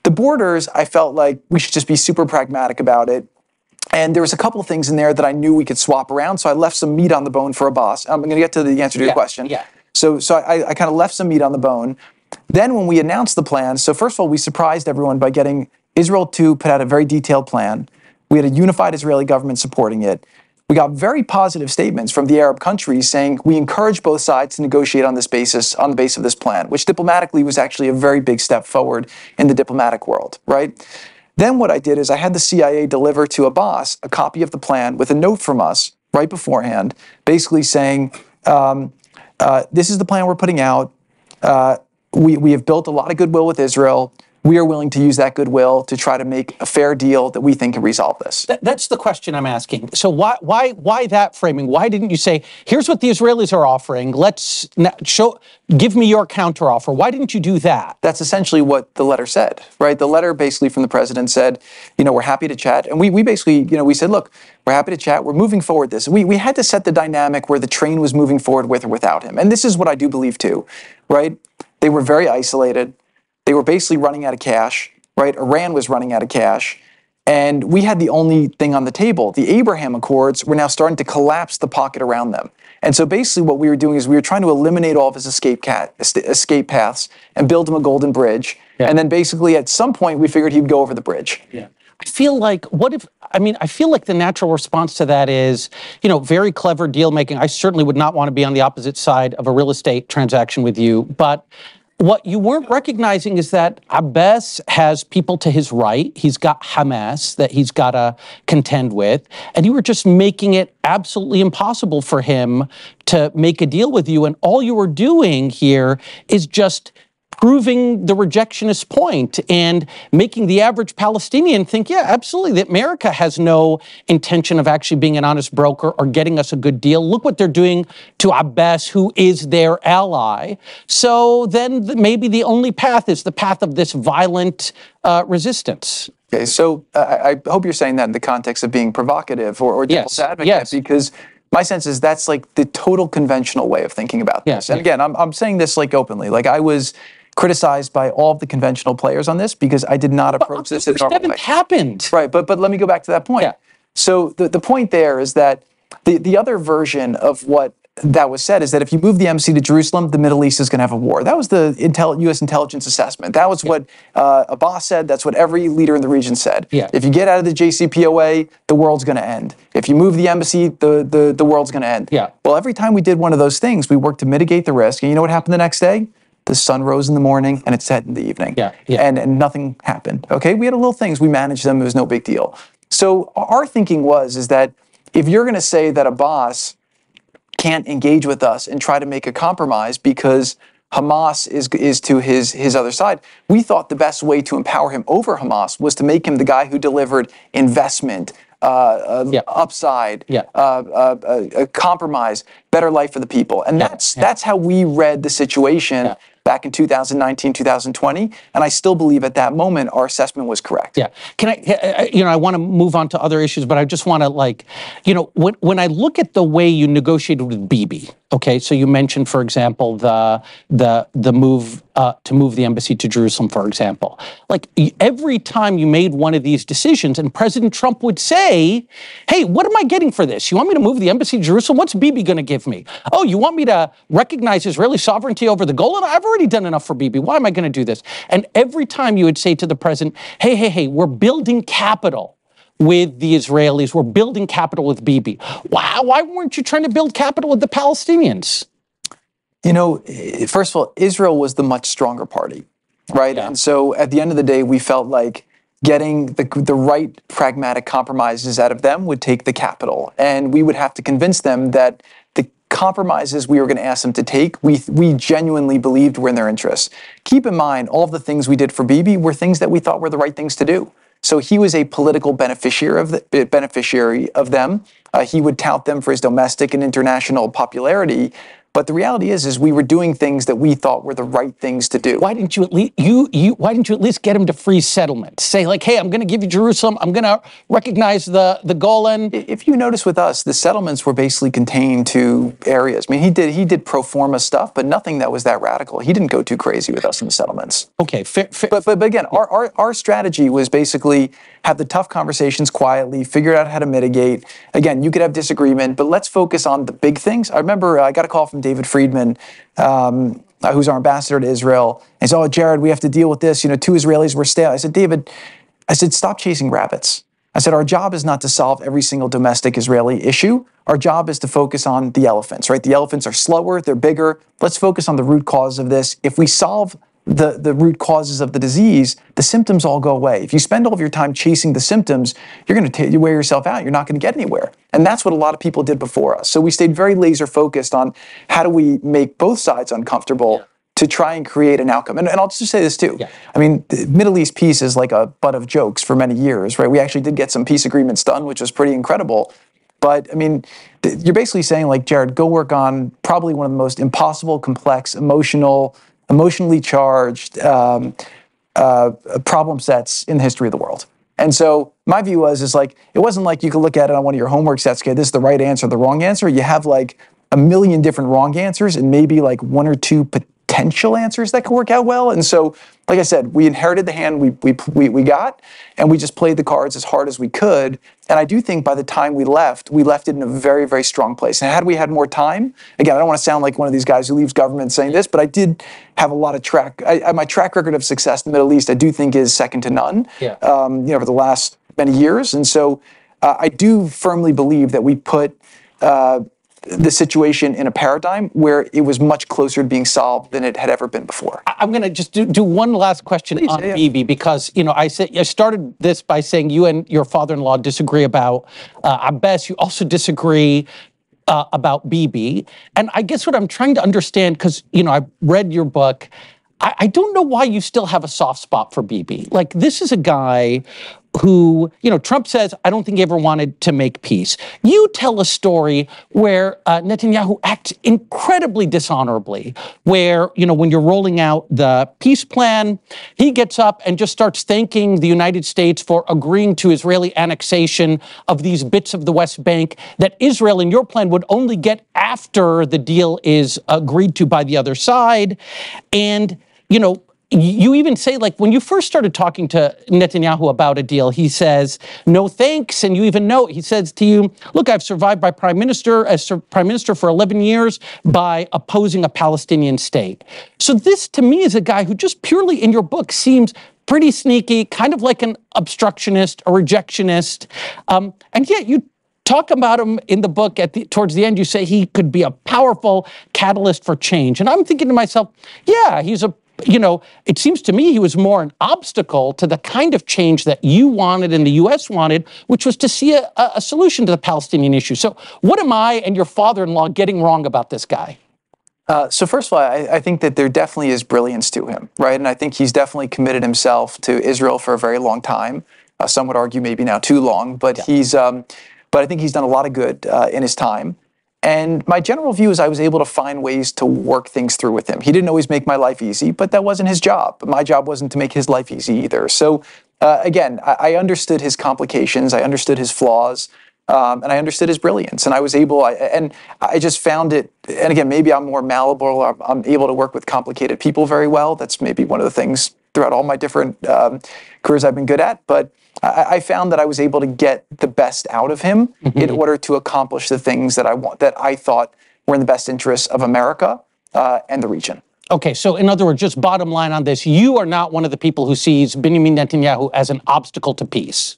The borders, I felt like we should just be super pragmatic about it. And there was a couple of things in there that I knew we could swap around, so I left some meat on the bone for Abbas. I'm going to get to the answer to your question. yeah. So, so I, I kind of left some meat on the bone. Then, when we announced the plan, so first of all, we surprised everyone by getting Israel to put out a very detailed plan. We had a unified Israeli government supporting it. We got very positive statements from the Arab countries saying we encourage both sides to negotiate on this basis, on the basis of this plan, which diplomatically was actually a very big step forward in the diplomatic world, right? Then what I did is I had the CIA deliver to Abbas a copy of the plan with a note from us right beforehand, basically saying, um, uh, this is the plan we're putting out. Uh, we, we have built a lot of goodwill with Israel we are willing to use that goodwill to try to make a fair deal that we think can resolve this. Th- that's the question I'm asking. So why why why that framing? Why didn't you say, here's what the Israelis are offering. Let's show give me your counteroffer. Why didn't you do that? That's essentially what the letter said, right? The letter basically from the president said, you know, we're happy to chat. And we we basically, you know, we said, look, we're happy to chat. We're moving forward this. We we had to set the dynamic where the train was moving forward with or without him. And this is what I do believe too, right? They were very isolated they were basically running out of cash, right? Iran was running out of cash. And we had the only thing on the table. The Abraham Accords were now starting to collapse the pocket around them. And so basically, what we were doing is we were trying to eliminate all of his escape, cat, escape paths and build him a golden bridge. Yeah. And then basically, at some point, we figured he'd go over the bridge. Yeah. I feel like, what if, I mean, I feel like the natural response to that is, you know, very clever deal making. I certainly would not want to be on the opposite side of a real estate transaction with you, but what you weren't recognizing is that Abbas has people to his right. He's got Hamas that he's got to contend with. And you were just making it absolutely impossible for him to make a deal with you. And all you were doing here is just proving the rejectionist point and making the average Palestinian think, yeah, absolutely, that America has no intention of actually being an honest broker or getting us a good deal. Look what they're doing to Abbas, who is their ally. So then maybe the only path is the path of this violent uh, resistance. Okay, so uh, I hope you're saying that in the context of being provocative or, or devil's yes, advocate, yes. because my sense is that's like the total conventional way of thinking about this. Yes, and again, I'm, I'm saying this like openly. Like I was criticized by all of the conventional players on this because I did not approach but this in a normal way. happened. Right, but but let me go back to that point. Yeah. So the, the point there is that the, the other version of what that was said is that if you move the embassy to Jerusalem, the Middle East is going to have a war. That was the intel, U.S. intelligence assessment. That was yeah. what uh, Abbas said. That's what every leader in the region said. Yeah. If you get out of the JCPOA, the world's going to end. If you move the embassy, the, the, the world's going to end. Yeah. Well, every time we did one of those things, we worked to mitigate the risk. And you know what happened the next day? The sun rose in the morning and it set in the evening. Yeah, yeah. And, and nothing happened. Okay, we had a little things, we managed them, it was no big deal. So our thinking was is that if you're going to say that Abbas can't engage with us and try to make a compromise because Hamas is, is to his, his other side. We thought the best way to empower him over Hamas was to make him the guy who delivered investment, uh, uh, yeah. upside, yeah. uh, uh compromise, better life for the people. And yeah. that's, that's how we read the situation back in 2019, 2020. And I still believe at that moment our assessment was correct. Yeah. Can I, you know, I want to move on to other issues, but I just want to like, you know, when, when I look at the way you negotiated with Bibi, okay, so you mentioned, for example, the, the, the move uh, to move the embassy to Jerusalem, for example. Like every time you made one of these decisions, and President Trump would say, Hey, what am I getting for this? You want me to move the embassy to Jerusalem? What's Bibi going to give me? Oh, you want me to recognize Israeli sovereignty over the Golan? I've already done enough for Bibi. Why am I going to do this? And every time you would say to the president, Hey, hey, hey, we're building capital with the Israelis. We're building capital with Bibi. Why, why weren't you trying to build capital with the Palestinians? You know, first of all, Israel was the much stronger party, right? Yeah. And so at the end of the day, we felt like getting the, the right pragmatic compromises out of them would take the capital. And we would have to convince them that compromises we were going to ask them to take, we, we genuinely believed were in their interests. Keep in mind, all of the things we did for Bibi were things that we thought were the right things to do. So he was a political beneficiary of the, beneficiary of them. Uh, he would tout them for his domestic and international popularity, but the reality is, is we were doing things that we thought were the right things to do. Why didn't you at least you you Why didn't you at least get him to freeze settlement? Say like, hey, I'm going to give you Jerusalem. I'm going to recognize the the Golan. If you notice with us, the settlements were basically contained to areas. I mean, he did he did pro forma stuff, but nothing that was that radical. He didn't go too crazy with us in the settlements. Okay, fair, fair. But, but but again, our, our our strategy was basically have the tough conversations quietly, figure out how to mitigate. Again, you could have disagreement, but let's focus on the big things. I remember uh, I got a call from David Friedman. Um, uh, who's our ambassador to Israel? And said, "Oh, Jared, we have to deal with this. You know, two Israelis were stale." I said, "David, I said, stop chasing rabbits. I said, our job is not to solve every single domestic Israeli issue. Our job is to focus on the elephants, right? The elephants are slower, they're bigger. Let's focus on the root cause of this. If we solve the, the root causes of the disease, the symptoms all go away. If you spend all of your time chasing the symptoms, you're going to wear yourself out. You're not going to get anywhere. And that's what a lot of people did before us. So we stayed very laser focused on how do we make both sides uncomfortable. Yeah to try and create an outcome. And, and I'll just say this too. Yeah. I mean, the Middle East peace is like a butt of jokes for many years, right? We actually did get some peace agreements done, which was pretty incredible. But I mean, you're basically saying, like, Jared, go work on probably one of the most impossible, complex, emotional, emotionally charged um, uh, problem sets in the history of the world. And so my view was, is like, it wasn't like you could look at it on one of your homework sets, okay, this is the right answer, the wrong answer. You have like a million different wrong answers and maybe like one or two potential answers that could work out well. And so, like I said, we inherited the hand we, we, we, we got, and we just played the cards as hard as we could. And I do think by the time we left, we left it in a very, very strong place. And had we had more time, again, I don't want to sound like one of these guys who leaves government saying this, but I did have a lot of track. I, my track record of success in the Middle East, I do think is second to none. Yeah. Um, you know, over the last many years, and so uh, I do firmly believe that we put. Uh, the situation in a paradigm where it was much closer to being solved than it had ever been before. I'm going to just do, do one last question Please, on yeah. Bibi because you know I said I started this by saying you and your father-in-law disagree about uh, Abbas. You also disagree uh, about Bibi, and I guess what I'm trying to understand because you know I read your book. I, I don't know why you still have a soft spot for Bibi. Like this is a guy who, you know, Trump says, I don't think he ever wanted to make peace. You tell a story where uh, Netanyahu acts incredibly dishonorably, where, you know, when you're rolling out the peace plan, he gets up and just starts thanking the United States for agreeing to Israeli annexation of these bits of the West Bank that Israel, in your plan, would only get after the deal is agreed to by the other side. And, you know, you even say, like, when you first started talking to Netanyahu about a deal, he says, no thanks. And you even know, he says to you, look, I've survived by prime minister, as prime minister for 11 years by opposing a Palestinian state. So this, to me, is a guy who just purely in your book seems pretty sneaky, kind of like an obstructionist, a rejectionist. Um, and yet you talk about him in the book at the, towards the end you say he could be a powerful catalyst for change and i'm thinking to myself yeah he's a you know, it seems to me he was more an obstacle to the kind of change that you wanted and the U.S. wanted, which was to see a, a solution to the Palestinian issue. So, what am I and your father in law getting wrong about this guy? Uh, so first of all, I, I, think that there definitely is brilliance to him, right? And I think he's definitely committed himself to Israel for a very long time. Uh, some would argue maybe now too long, but yeah. he's. Um, but I think he's done a lot of good uh, in his time. And my general view is I was able to find ways to work things through with him. He didn't always make my life easy, but that wasn't his job. My job wasn't to make his life easy either. So uh, again, I, I, understood his complications, I understood his flaws, um, and I understood his brilliance. And I was able, I, and I just found it. And again, maybe I'm more malleable. I'm, I'm able to work with complicated people very well. That's maybe one of the things throughout all my different um, careers I've been good at. But I, I, found that I was able to get the best out of him mm-hmm. in order to accomplish the things that I want that I thought were in the best interests of America uh, and the region. Okay, so in other words, just bottom line on this, you are not one of the people who sees Benjamin Netanyahu as an obstacle to peace.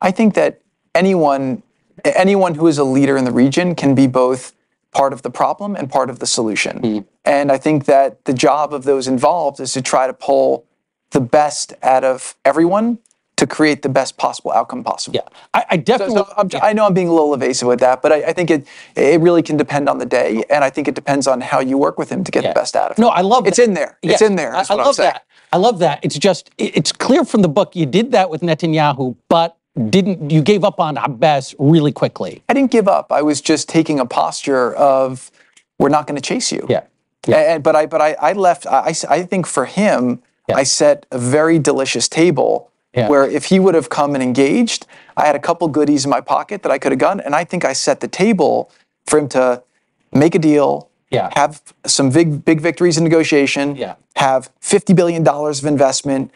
I think that anyone anyone who is a leader in the region can be both part of the problem and part of the solution. Mm. And I think that the job of those involved is to try to pull the best out of everyone to create the best possible outcome possible. Yeah, I, I definitely. So, so yeah. i know I'm being a little evasive with that, but I, I, think it it really can depend on the day, and I think it depends on how you work with him to get yeah. the best out of him. No, I love. It's in there. Yes. It's in there. I, I love that. I love that. It's just it's clear from the book you did that with Netanyahu, but didn't you gave up on Abbas really quickly? I didn't give up. I was just taking a posture of we're not going to chase you. Yeah. yeah. And, but I but I, I left. I I think for him, yeah. I set a very delicious table yeah. Where if he would have come and engaged, I had a couple goodies in my pocket that I could have done, and I think I set the table for him to make a deal, yeah. have some big big victories in negotiation, yeah. have fifty billion dollars of investment,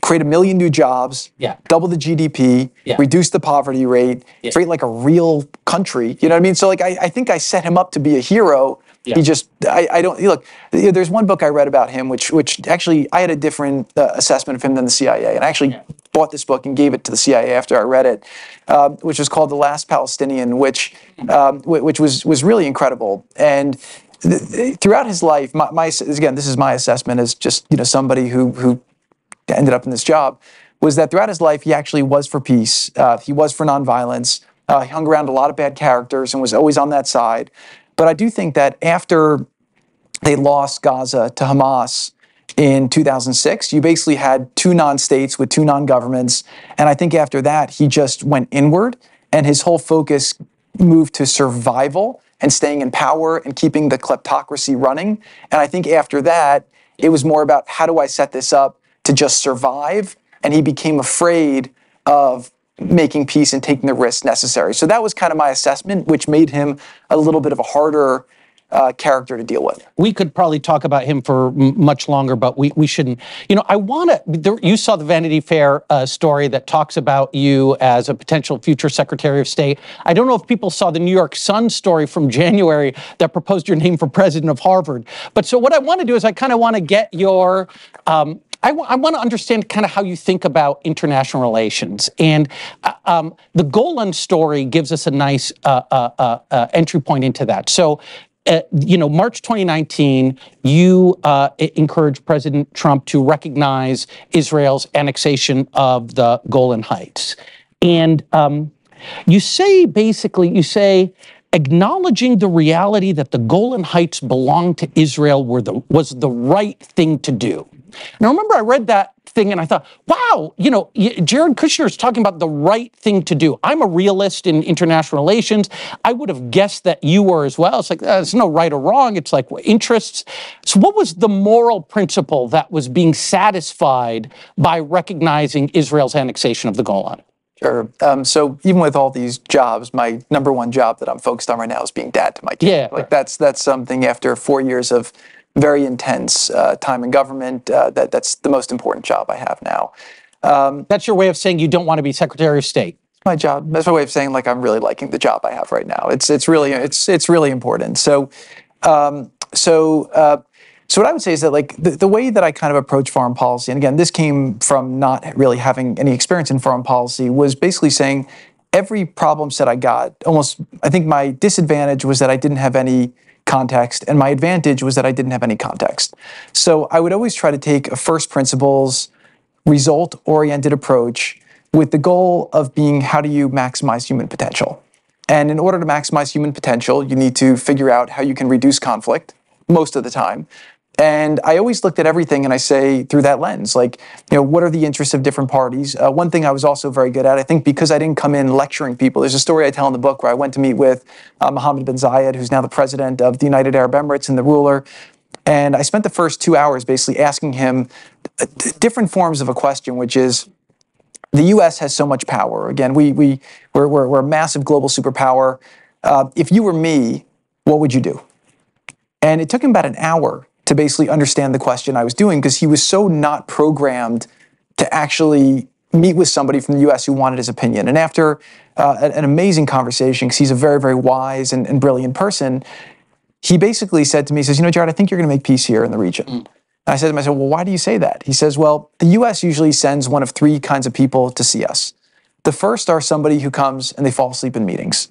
create a million new jobs, yeah. double the GDP, yeah. reduce the poverty rate, yeah. create like a real country. You know what I mean? So like I, I think I set him up to be a hero He just, I, I don't look. There's one book I read about him, which, which actually I had a different uh, assessment of him than the CIA, and I actually bought this book and gave it to the CIA after I read it, uh, which was called The Last Palestinian, which, um, wh- which was was really incredible. And th- th- throughout his life, my, my again, this is my assessment as just you know somebody who who ended up in this job, was that throughout his life he actually was for peace. Uh, he was for nonviolence. Uh, he hung around a lot of bad characters and was always on that side. But I do think that after they lost Gaza to Hamas in 2006, you basically had two non-states with two non-governments, and I think after that he just went inward, and his whole focus moved to survival and staying in power and keeping the kleptocracy running. And I think after that, it was more about how do I set this up to just survive, and he became afraid of making peace and taking the risks necessary. So that was kind of my assessment, which made him a little bit of a harder uh, character to deal with. we could probably talk about him for m- much longer, but we, we shouldn't. You know, I want to. You saw the Vanity Fair uh, story that talks about you as a potential future Secretary of State. I don't know if people saw the New York Sun story from January that proposed your name for president of Harvard. But so what I want to do is I kind of want to get your. Um, I want to understand kind of how you think about international relations. And uh, um, the Golan story gives us a nice uh, uh, uh, uh, entry point into that. So, uh, you know, March 2019, you encouraged President Trump to recognize Israel's annexation of the Golan Heights. And um, you say basically, you say, acknowledging the reality that the Golan Heights belong to Israel were the, was the right thing to do. Now, remember, I read that thing and I thought, wow, you know, Jared Kushner is talking about the right thing to do. I'm a realist in international relations. I would have guessed that you were as well. It's like, uh, there's no right or wrong. It's like interests. So, what was the moral principle that was being satisfied by recognizing Israel's annexation of the Golan? Sure. Um, so even with all these jobs, my number one job that I'm focused on right now is being dad to my kids. Yeah. Like that's that's something after four years of very intense uh, time in government. Uh, that that's the most important job I have now. That's your way of saying you don't want to be Secretary of State. my job. That's my way of saying like I'm really liking the job I have right now. It's it's really it's it's really important. So um, so uh, so what I would say is that like the, the way that I kind of approach foreign policy, and again, this came from not really having any experience in foreign policy, was basically saying every problem set I got, almost I think my disadvantage was that I didn't have any context, and my advantage was that I didn't have any context. So I would always try to take a first principles result oriented approach with the goal of being how do you maximize human potential? And in order to maximize human potential, you need to figure out how you can reduce conflict most of the time. And I always looked at everything and I say through that lens, like, you know, what are the interests of different parties? Uh, one thing I was also very good at, I think because I didn't come in lecturing people, there's a story I tell in the book where I went to meet with uh, Mohammed bin Zayed, who's now the president of the United Arab Emirates and the ruler. And I spent the first two hours basically asking him uh, different forms of a question, which is, the U.S. has so much power. Again, we we we're we're, we're a massive global superpower. Uh, if you were me, what would you do? And it took him about an hour to basically understand the question I was doing because he was so not programmed to actually meet with somebody from the U.S. who wanted his opinion. And after uh, an amazing conversation, because he's a very very wise and, and brilliant person, he basically said to me, he says, you know, Jared, I think you're going to make peace here in the region. And I said to him, I said, well, why do you say that? He says, well, the U.S. usually sends one of three kinds of people to see us. The first are somebody who comes and they fall asleep in meetings.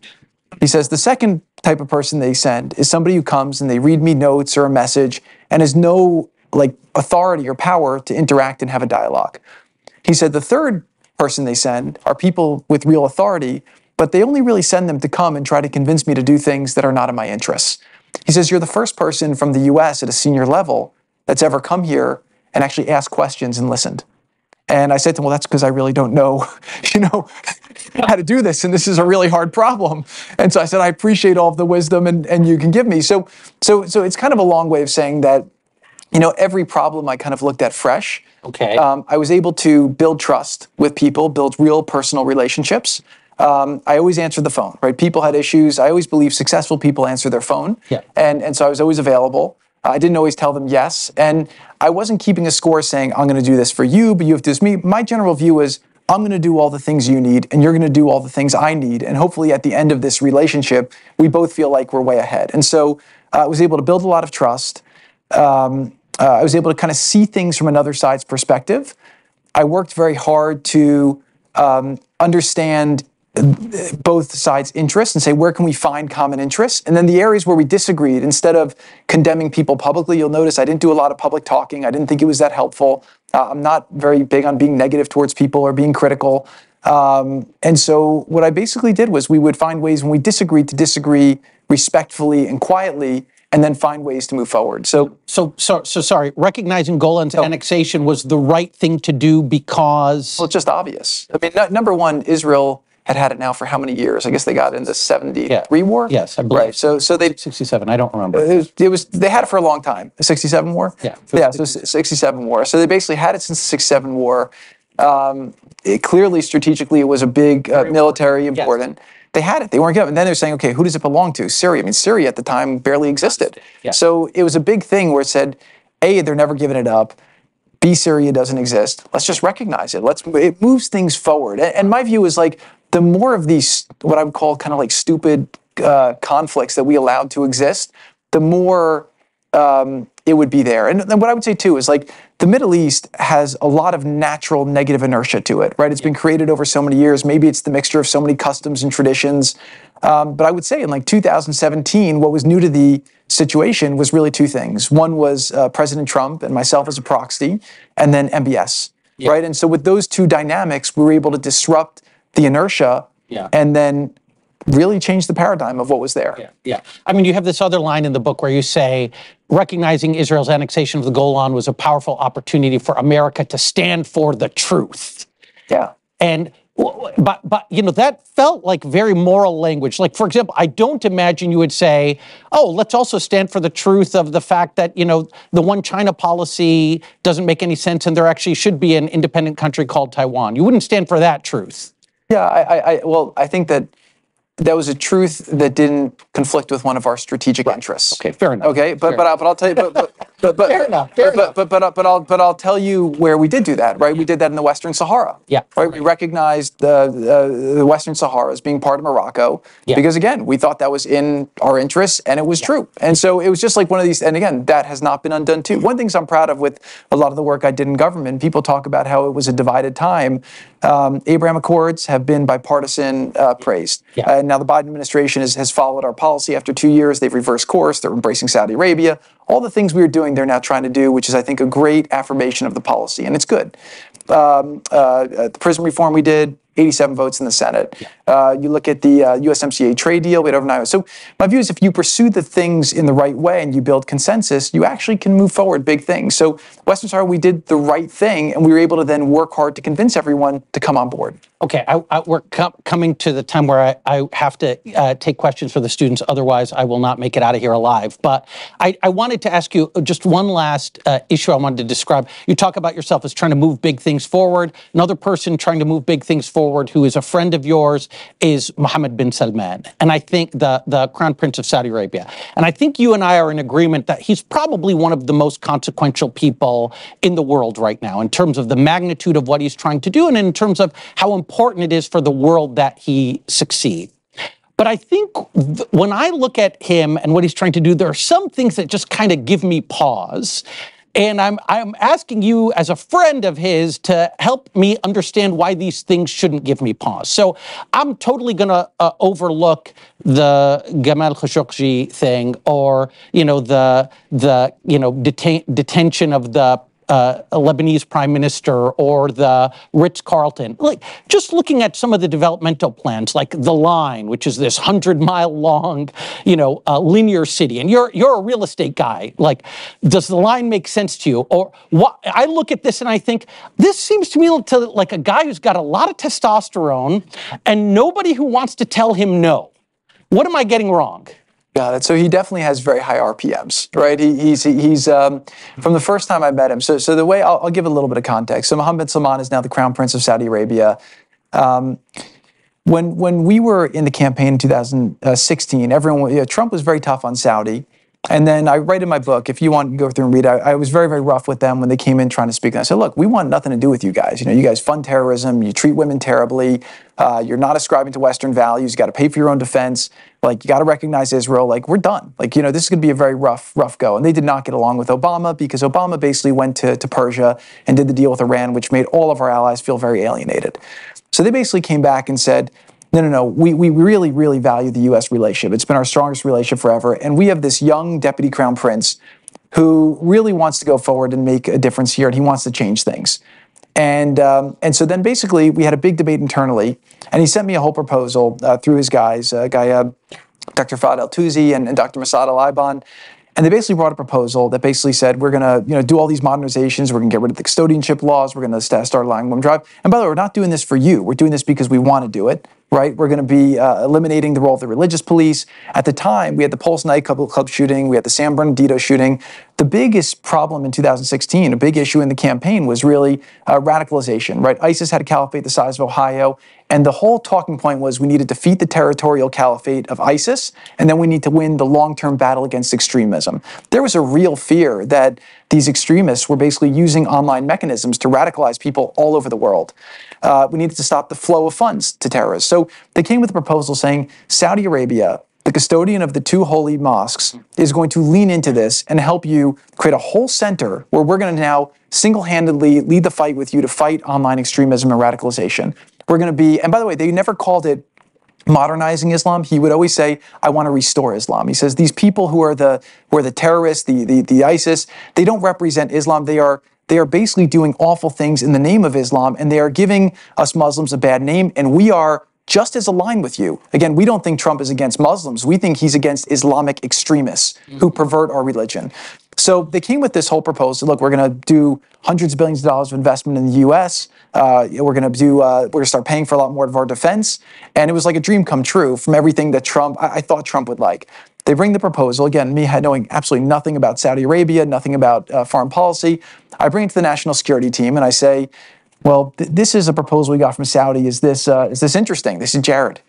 He says the second type of person they send is somebody who comes and they read me notes or a message and has no like authority or power to interact and have a dialogue. He said the third person they send are people with real authority, but they only really send them to come and try to convince me to do things that are not in my interests. He says, You're the first person from the US at a senior level that's ever come here and actually asked questions and listened. And I said to him, Well, that's because I really don't know, you know, how to do this. And this is a really hard problem. And so I said, I appreciate all of the wisdom and, and you can give me. So so so it's kind of a long way of saying that, you know, every problem I kind of looked at fresh. Okay. Um, I was able to build trust with people, build real personal relationships. Um, I always answered the phone, right? People had issues. I always believe successful people answer their phone. Yeah. And, and so I was always available. I didn't always tell them yes. And I wasn't keeping a score saying, I'm going to do this for you, but you have to do this me. My general view was, I'm going to do all the things you need, and you're going to do all the things I need. And hopefully, at the end of this relationship, we both feel like we're way ahead. And so Uh, I was able to build a lot of trust. Um, uh, I was able to kind of see things from another side's perspective. I worked very hard to um, understand both sides' interests and say where can we find common interests and then the areas where we disagreed instead of condemning people publicly you'll notice i didn't do a lot of public talking i didn't think it was that helpful uh, i'm not very big on being negative towards people or being critical um, and so what i basically did was we would find ways when we disagreed to disagree respectfully and quietly and then find ways to move forward. So, so, so, so sorry. Recognizing Golan's oh. annexation was the right thing to do because well, it's just obvious. I mean, n- number one, Israel had had it now for how many years? I guess they got in the 73 yeah. war? Yes, I believe. Right. So, so they 67. I don't remember. It was, it was, they had it for a long time. The 67 war? Yeah. Yeah, so 67 war. So they basically had it since the 67 war. Um, it, clearly, strategically, it was a big uh, military important. Yes. They had it. They weren't giving. And then they're saying, okay, who does it belong to? Syria. I mean, Syria at the time barely existed. Yeah. So it was a big thing where it said, A, they're never giving it up. B, Syria doesn't exist. Let's just recognize it. Let's. It moves things forward. And my view is like the more of these, what I would call kind of like stupid uh, conflicts that we allowed to exist, the more um, it would be there. And, and what I would say too is like the Middle East has a lot of natural negative inertia to it, right? It's been created over so many years. Maybe it's the mixture of so many customs and traditions. Um, but I would say in like 2017, what was new to the situation was really two things. One was uh, President Trump and myself as a proxy, and then MBS, yeah. right? And so with those two dynamics, we were able to disrupt the inertia yeah. and then really change the paradigm of what was there. Yeah, yeah. I mean, you have this other line in the book where you say recognizing Israel's annexation of the Golan was a powerful opportunity for America to stand for the truth. Yeah. And but but you know that felt like very moral language like for example i don't imagine you would say oh let's also stand for the truth of the fact that you know the one china policy doesn't make any sense and there actually should be an independent country called taiwan you wouldn't stand for that truth yeah, I, I, well, I think that that was a truth that didn't conflict with one of our strategic right. interests. Okay, fair enough. Okay, but fair but, but I'll tell you, but but but, but fair enough. Fair but, enough. But, but, but, but I'll but I'll tell you where we did do that. Right, we did that in the Western Sahara. Yeah. Right, we recognized the uh, the Western Sahara as being part of Morocco yeah. because again, we thought that was in our interests and it was yeah. true. And so it was just like one of these. And again, that has not been undone too. One of the things I'm proud of with a lot of the work I did in government, people talk about how it was a divided time. Um, Abraham Accords have been bipartisan uh, praised. Yeah. Uh, now the Biden administration is, has followed our policy after two years. They've reversed course. They're embracing Saudi Arabia. All the things we were doing, they're now trying to do, which is, I think, a great affirmation of the policy, and it's good. Um, uh, the prison reform we did, 87 votes in the Senate. Yeah. Uh, you look at the uh, USMCA trade deal, we had overnight. So my view is if you pursue the things in the right way and you build consensus, you actually can move forward big things. So Western Sahara, we did the right thing, and we were able to then work hard to convince everyone to come on board. Okay, I, I, we're com- coming to the time where I, I have to uh, take questions for the students. Otherwise, I will not make it out of here alive. But I, I wanted to ask you just one last uh, issue I wanted to describe. You talk about yourself as trying to move big things forward. Another person trying to move big things forward who is a friend of yours is Mohammed bin Salman. And I think the, the Crown Prince of Saudi Arabia. And I think you and I are in agreement that he's probably one of the most consequential people in the world right now in terms of the magnitude of what he's trying to do and in terms of how important important it is for the world that he succeed. But I think th- when I look at him and what he's trying to do, there are some things that just kind of give me pause. And I'm, I'm asking you, as a friend of his, to help me understand why these things shouldn't give me pause. So I'm totally going to uh, overlook the Gamal Khashoggi thing, or you know the the you know detention of the uh, a Lebanese prime minister or the Ritz Carlton. Like just looking at some of the developmental plans, like the line, which is this hundred mile long, you know, uh, linear city. And you're you're a real estate guy. Like, does the line make sense to you? Or what? I look at this and I think this seems to me to like a guy who's got a lot of testosterone and nobody who wants to tell him no. What am I getting wrong? Got it. So he definitely has very high RPMs, right? He, he's he's um, from the first time I met him. So so the way I'll, I'll, give a little bit of context. So Mohammed Salman is now the crown prince of Saudi Arabia. Um, when when we were in the campaign in 2016, everyone you know, Trump was very tough on Saudi. And then I write in my book, if you want to go through and read, I, I was very, very rough with them when they came in trying to speak. And I said, look, we want nothing to do with you guys. You know, you guys fund terrorism, you treat women terribly, uh, you're not ascribing to Western values, you got to pay for your own defense. Like, you got to recognize Israel. Like, we're done. Like, you know, this is going to be a very rough, rough go. And they did not get along with Obama because Obama basically went to, to Persia and did the deal with Iran, which made all of our allies feel very alienated. So they basically came back and said, no, no, no. We, we really, really value the U.S. relationship. It's been our strongest relationship forever. And we have this young deputy crown prince who really wants to go forward and make a difference here, and he wants to change things. And, um, and so then basically we had a big debate internally, and he sent me a whole proposal uh, through his guys, uh, guy, uh, Dr. Fahad Al-Toonsi and, and Dr. Musaed Al-Aiban. And they basically brought a proposal that basically said we're going to, you know, do all these modernizations. We're going to get rid of the custodianship laws. We're going to start allowing women drive. And by the way, we're not doing this for you. We're doing this because we want to do it right? We're going to be uh, eliminating the role of the religious police. At the time, we had the Pulse nightclub club shooting, we had the San Bernardino shooting. The biggest problem in 2016, a big issue in the campaign, was really uh, radicalization, right? ISIS had a caliphate the size of Ohio, and the whole talking point was we need to defeat the territorial caliphate of ISIS, and then we need to win the long term battle against extremism. There was a real fear that these extremists were basically using online mechanisms to radicalize people all over the world. Uh, we needed to stop the flow of funds to terrorists. So they came with a proposal saying Saudi Arabia, the custodian of the two holy mosques, is going to lean into this and help you create a whole center where we're going to now single handedly lead the fight with you to fight online extremism and radicalization. We're going to be, and by the way, they never called it modernizing Islam. He would always say, I want to restore Islam. He says these people who are the who are the terrorists, the, the, the ISIS, they don't represent Islam. They are they are basically doing awful things in the name of Islam, and they are giving us Muslims a bad name, and we are just as aligned with you. Again, we don't think Trump is against Muslims. We think he's against Islamic extremists who pervert our religion. So they came with this whole proposal. Look, we're going to do hundreds of billions of dollars of investment in the U.S. Uh, we're going to do. Uh, we're going to start paying for a lot more of our defense. And it was like a dream come true from everything that Trump. I, I thought Trump would like. They bring the proposal again. Me knowing absolutely nothing about Saudi Arabia, nothing about uh, foreign policy. I bring it to the national security team and I say, "Well, th- this is a proposal we got from Saudi. Is this uh, is this interesting? This is Jared."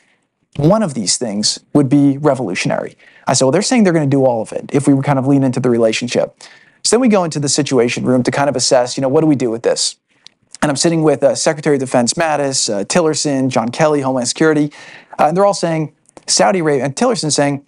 One of these things would be revolutionary. I said, well, they're saying they're going to do all of it if we kind of lean into the relationship. So then we go into the situation room to kind of assess, you know, what do we do with this? And I'm sitting with uh, Secretary of Defense Mattis, uh, Tillerson, John Kelly, Homeland Security, uh, and they're all saying, Saudi Arabia, and Tillerson saying,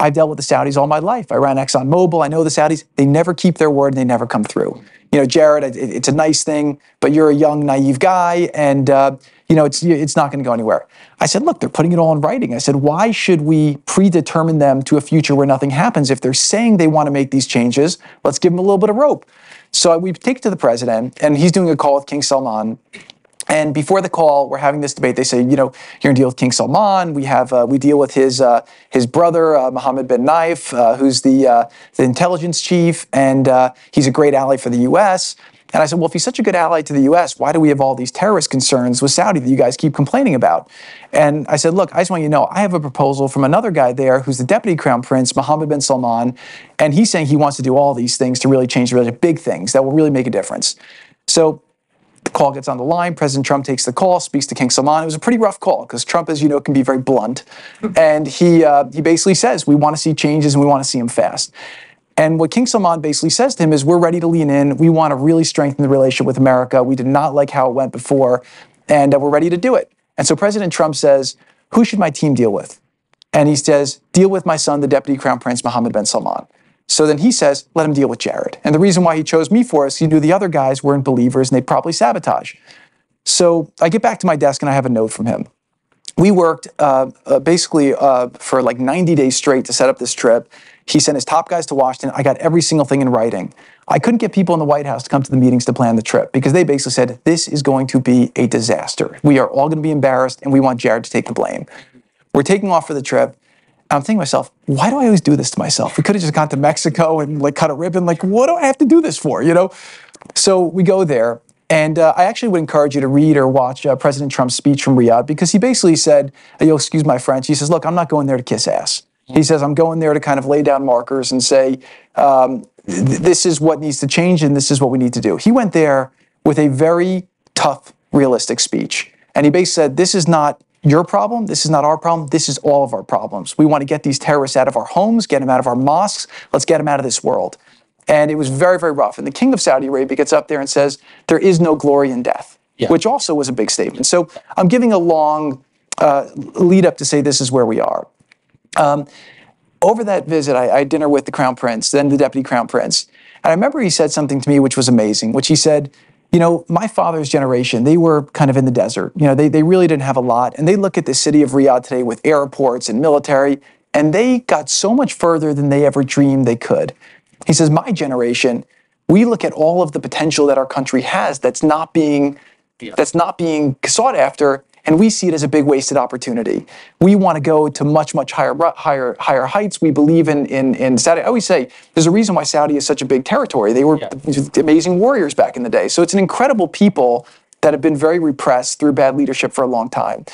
I've dealt with the Saudis all my life. I ran ExxonMobil. I know the Saudis. They never keep their word and they never come through. You know, Jared, it, it's a nice thing, but you're a young, naive guy, and uh, you know, it's it's not going to go anywhere. I said, look, they're putting it all in writing. I said, why should we predetermine them to a future where nothing happens? If they're saying they want to make these changes, let's give them a little bit of rope. So we take it to the president, and he's doing a call with King Salman. And before the call, we're having this debate. They say, you know, you're to deal with King Salman. We have uh, we deal with his uh, his brother uh, Mohammed bin Naif, uh, who's the uh, the intelligence chief, and uh, he's a great ally for the U.S. And I said, well, if he's such a good ally to the US, why do we have all these terrorist concerns with Saudi that you guys keep complaining about? And I said, look, I just want you to know, I have a proposal from another guy there who's the deputy crown prince, Mohammed bin Salman, and he's saying he wants to do all these things to really change the big things that will really make a difference. So call gets on the line. President Trump takes the call, speaks to King Salman. It was a pretty rough call because Trump, as you know, can be very blunt. and he, uh, he basically says, we want to see changes and we want to see them fast. And what King Salman basically says to him is, we're ready to lean in. We want to really strengthen the relationship with America. We did not like how it went before, and uh, we're ready to do it. And so President Trump says, who should my team deal with? And he says, deal with my son, the Deputy Crown Prince Mohammed bin Salman. So then he says, let him deal with Jared. And the reason why he chose me for is he knew the other guys weren't believers and they'd probably sabotage. So I get back to my desk and I have a note from him we worked uh, uh, basically uh, for like 90 days straight to set up this trip. He sent his top guys to Washington. I got every single thing in writing. I couldn't get people in the White House to come to the meetings to plan the trip because they basically said, this is going to be a disaster. We are all going to be embarrassed and we want Jared to take the blame. We're taking off for the trip. I'm thinking to myself, why do I always do this to myself? We could have just gone to Mexico and like cut a ribbon. Like, what do I have to do this for? You know? So we go there. And uh, I actually would encourage you to read or watch uh, President Trump's speech from Riyadh because he basically said, you'll excuse my French, he says, look, I'm not going there to kiss ass. He says, I'm going there to kind of lay down markers and say, um, th- this is what needs to change and this is what we need to do. He went there with a very tough, realistic speech. And he basically said, this is not your problem. This is not our problem. This is all of our problems. We want to get these terrorists out of our homes, get them out of our mosques. Let's get them out of this world. And it was very, very rough. And the king of Saudi Arabia gets up there and says, There is no glory in death, Yeah. which also was a big statement. So I'm giving a long uh, lead up to say this is where we are. Um, over that visit, I, I had dinner with the crown prince, then the deputy crown prince. And I remember he said something to me which was amazing, which he said, you know, my father's generation, they were kind of in the desert. You know, they, they really didn't have a lot. And they look at the city of Riyadh today with airports and military, and they got so much further than they ever dreamed they could. He says, my generation, we look at all of the potential that our country has that's not being that's not being sought after, and we see it as a big wasted opportunity. We want to go to much, much higher, higher, higher heights. We believe in in in Saudi. I always say there's a reason why Saudi is such a big territory. They were amazing warriors back in the day. So it's an incredible people that have been very repressed through bad leadership for a long time.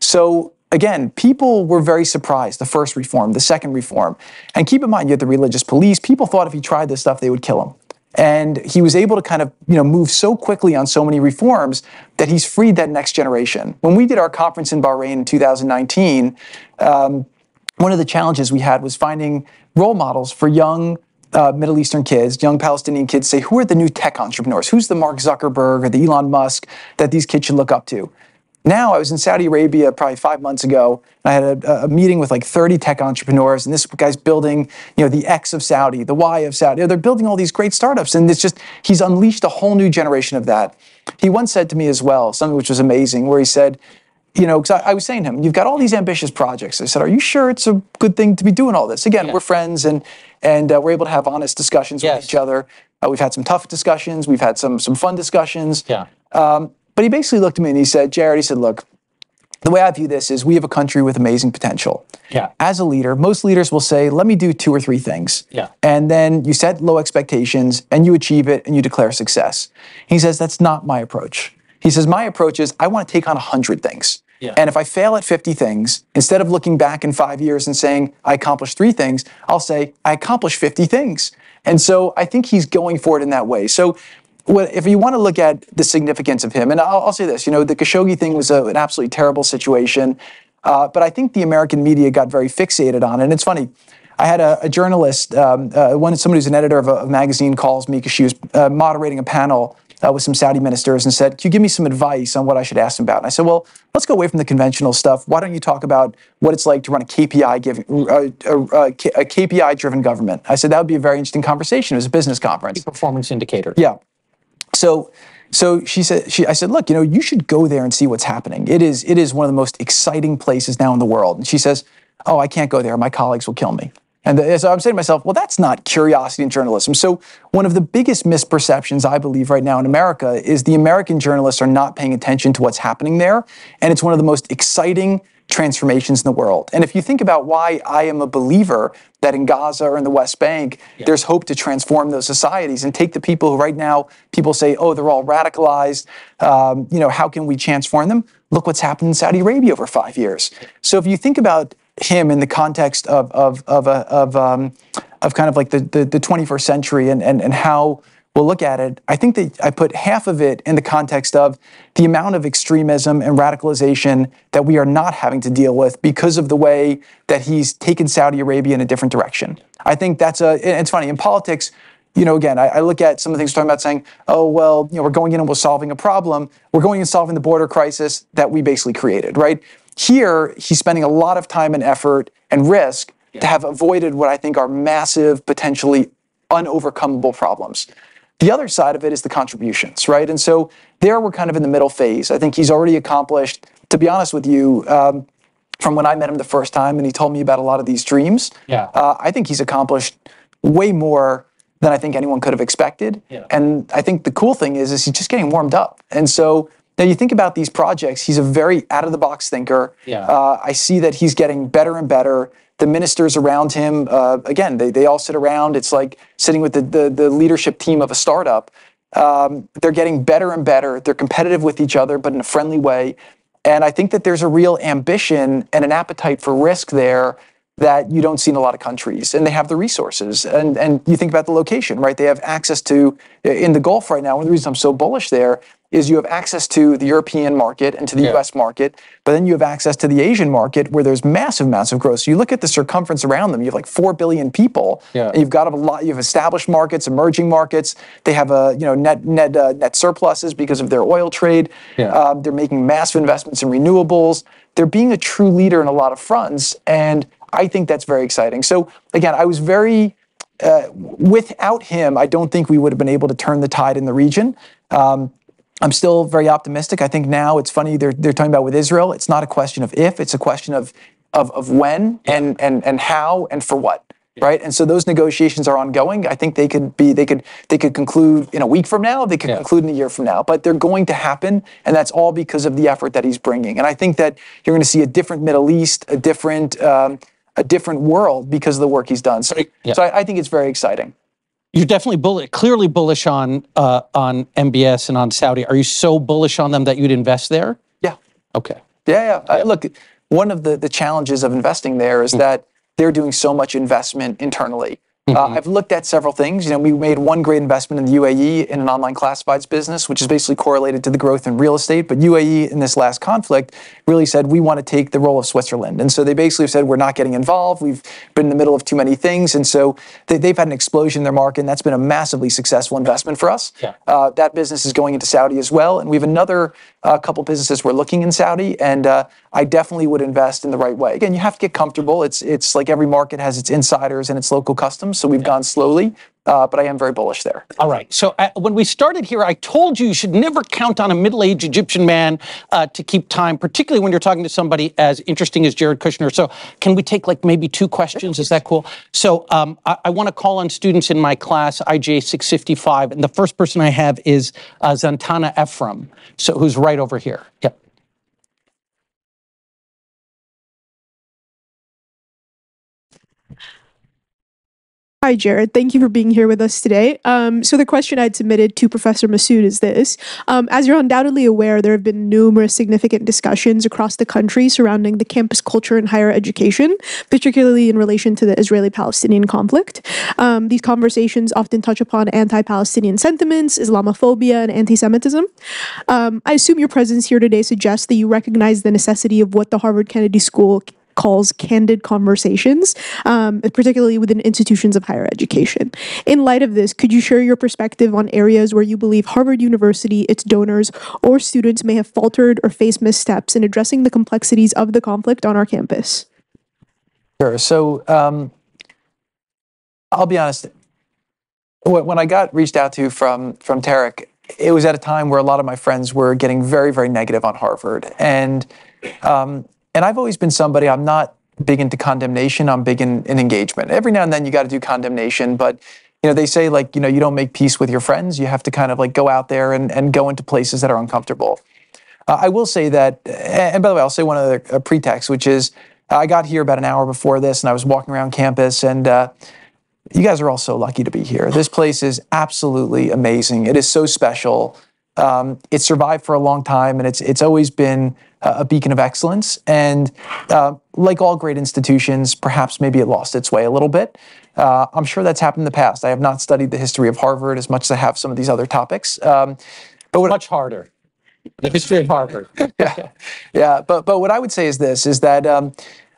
So again, people were very surprised the first reform, the second reform. And keep in mind, you had the religious police. People thought if he tried this stuff, they would kill him. And he was able to kind of, you know, move so quickly on so many reforms that he's freed that next generation. When we did our conference in Bahrain in 2019, um, one of the challenges we had was finding role models for young uh, Middle Eastern kids, young Palestinian kids, say, who are the new tech entrepreneurs? Who's the Mark Zuckerberg or the Elon Musk that these kids should look up to? Now, I was in Saudi Arabia probably five months ago, and I had a, a, meeting with like 30 tech entrepreneurs, and this guy's building, you know, the X of Saudi, the Y of Saudi. They're building all these great startups, and it's just he's unleashed a whole new generation of that. He once said to me as well, something which was amazing, where he said, you know, because I, I, was saying to him, you've got all these ambitious projects. I said, are you sure it's a good thing to be doing all this? Again, yeah. we're friends, and and uh, we're able to have honest discussions yes. with each other. Uh, we've had some tough discussions. We've had some some fun discussions. Yeah. Um, but he basically looked at me and he said, Jared, he said, look, the way I view this is we have a country with amazing potential. Yeah. As a leader, most leaders will say, let me do two or three things. Yeah. And then you set low expectations and you achieve it and you declare success. He says, that's not my approach. He says, my approach is I want to take on 100 things. Yeah. And if I fail at 50 things, instead of looking back in five years and saying, I accomplished three things, I'll say, I accomplished 50 things. And so I think he's going for it in that way. So if you want to look at the significance of him, and I'll, I'll say this, you know, the Khashoggi thing was a, an absolutely terrible situation, uh, but I think the American media got very fixated on it. And it's funny. I had a, a journalist, um, uh, one somebody who's an editor of a, a magazine, calls me because she was uh, moderating a panel uh, with some Saudi ministers and said, "Can you give me some advice on what I should ask them about?" And I said, "Well, let's go away from the conventional stuff. Why don't you talk about what it's like to run a KPI giving, uh, uh, a KPI-driven government?" I said that would be a very interesting conversation. It was a business conference. Performance indicator. Yeah. So, so she said, she, I said, look, you know, you should go there and see what's happening. It is, it is one of the most exciting places now in the world. And she says, oh, I can't go there. My colleagues will kill me. And the, so I'm saying to myself, well, that's not curiosity in journalism. So one of the biggest misperceptions I believe right now in America is the American journalists are not paying attention to what's happening there. And it's one of the most exciting transformations in the world. And if you think about why I am a believer that in Gaza or in the West Bank, yeah. there's hope to transform those societies and take the people who right now people say, oh, they're all radicalized. Um, you know, how can we transform them? Look what's happened in Saudi Arabia over five years. So if you think about him in the context of of of a, of um, of kind of like the, the, the 21st century and and and how we'll look at it, I think that I put half of it in the context of the amount of extremism and radicalization that we are not having to deal with because of the way that he's taken Saudi Arabia in a different direction. I think that's a, it's funny, in politics, you know, again, I, I, look at some of the things we're talking about saying, oh, well, you know, we're going in and we're solving a problem. We're going and solving the border crisis that we basically created, right? Here, he's spending a lot of time and effort and risk yeah. to have avoided what I think are massive, potentially unovercomable problems. The other side of it is the contributions, right? And so there we're kind of in the middle phase. I think he's already accomplished, to be honest with you, um, from when I met him the first time and he told me about a lot of these dreams, yeah. Uh, I think he's accomplished way more than I think anyone could have expected. Yeah. And I think the cool thing is, is he's just getting warmed up. And so now you think about these projects, he's a very out of the box thinker. Yeah. Uh, I see that he's getting better and better the ministers around him, uh, again, they, they all sit around. It's like sitting with the, the, the leadership team of a startup. Um, they're getting better and better. They're competitive with each other, but in a friendly way. And I think that there's a real ambition and an appetite for risk there that you don't see in a lot of countries. And they have the resources. And, and you think about the location, right? They have access to, in the Gulf right now, one of the reasons I'm so bullish there is you have access to the European market and to the Yeah. US market, but then you have access to the Asian market where there's massive massive growth. So you look at the circumference around them, you have like 4 billion people. Yeah. And you've got a lot, you have established markets, emerging markets. They have a, you know, net net uh, net surpluses because of their oil trade. Yeah. Um, they're making massive investments in renewables. They're being a true leader in a lot of fronts. And I think that's very exciting. So again, I was very uh, without him, I don't think we would have been able to turn the tide in the region. Um, I'm still very optimistic. I think now it's funny they're they're talking about with Israel. It's not a question of if; it's a question of of, of when and and and how and for what. Right, and so those negotiations are ongoing. I think they could be, they could, they could conclude in a week from now. They could Yeah. conclude in a year from now. But they're going to happen, and that's all because of the effort that he's bringing. And I think that you're going to see a different Middle East, a different, um, a different world because of the work he's done. So, Yeah. so I, I think it's very exciting. You're definitely bullish, clearly bullish on uh, on MBS and on Saudi. Are you so bullish on them that you'd invest there? Yeah. Okay. Yeah, yeah. Uh, look, one of the, the challenges of investing there is that they're doing so much investment internally. Uh, I've looked at several things. You know, we made one great investment in the UAE in an online classifieds business, which is basically correlated to the growth in real estate. But UAE in this last conflict really said we want to take the role of Switzerland, and so they basically said we're not getting involved. We've been in the middle of too many things, and so they, they've had an explosion in their market, and that's been a massively successful investment for us. Yeah. Uh, that business is going into Saudi as well, and we have another uh, couple businesses we're looking in Saudi, and uh, I definitely would invest in the right way. Again, you have to get comfortable. It's it's like every market has its insiders and its local customs, so we've gone slowly, uh, but I am very bullish there. All right. So uh, when we started here, I told you you should never count on a middle-aged Egyptian man uh, to keep time, particularly when you're talking to somebody as interesting as Jared Kushner. So can we take like maybe two questions? Is that cool? So um, I, I want to call on students in my class, IGA 655, and the first person I have is uh, Zantana Ephraim, so who's right over here. Yep. Hi, Jared. Thank you for being here with us today. Um, so, the question I'd submitted to Professor Masoud is this um, As you're undoubtedly aware, there have been numerous significant discussions across the country surrounding the campus culture in higher education, particularly in relation to the Israeli Palestinian conflict. Um, these conversations often touch upon anti Palestinian sentiments, Islamophobia, and anti Semitism. Um, I assume your presence here today suggests that you recognize the necessity of what the Harvard Kennedy School calls candid conversations, um, particularly within institutions of higher education. In light of this, could you share your perspective on areas where you believe Harvard University, its donors, or students may have faltered or faced missteps in addressing the complexities of the conflict on our campus? Sure. So um, I'll be honest. When I got reached out to from from Tarek, it was at a time where a lot of my friends were getting very, very negative on Harvard, and um, and I've always been somebody. I'm not big into condemnation. I'm big in, in engagement. Every now and then you got to do condemnation, but you know they say like you know you don't make peace with your friends. You have to kind of like go out there and, and go into places that are uncomfortable. Uh, I will say that, and by the way, I'll say one other uh, pretext, which is I got here about an hour before this, and I was walking around campus, and uh, you guys are all so lucky to be here. This place is absolutely amazing. It is so special. Um, it survived for a long time, and it's it's always been uh, a beacon of excellence. And uh, like all great institutions, perhaps maybe it lost its way a little bit. Uh, I'm sure that's happened in the past. I have not studied the history of Harvard as much as I have some of these other topics. Um, but what, Much harder. The history of Harvard. yeah, yeah. But but what I would say is this: is that um,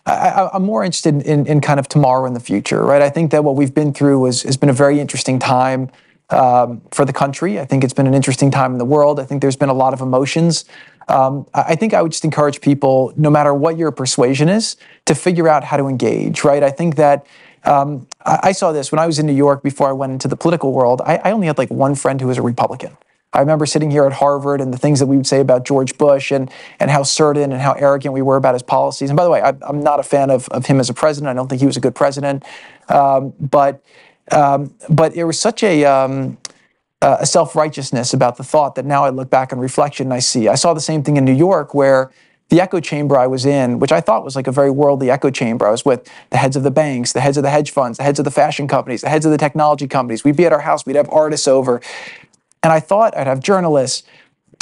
I, I, I'm more interested in, in kind of tomorrow and the future, right? I think that what we've been through was, has been a very interesting time um, for the country. I think it's been an interesting time in the world. I think there's been a lot of emotions. Um, I think I would just encourage people, no matter what your persuasion is, to figure out how to engage, right? I think that um, I, saw this when I was in New York before I went into the political world. I, I only had like one friend who was a Republican. I remember sitting here at Harvard and the things that we would say about George Bush and and how certain and how arrogant we were about his policies. And by the way, I, I'm not a fan of, of him as a president. I don't think he was a good president. Um, but um, but it was such a um, uh, a self righteousness about the thought that now I look back on reflection and I see. I saw the same thing in New York where the echo chamber I was in, which I thought was like a very worldly echo chamber. I was with the heads of the banks, the heads of the hedge funds, the heads of the fashion companies, the heads of the technology companies. We'd be at our house, we'd have artists over. And I thought I'd have journalists.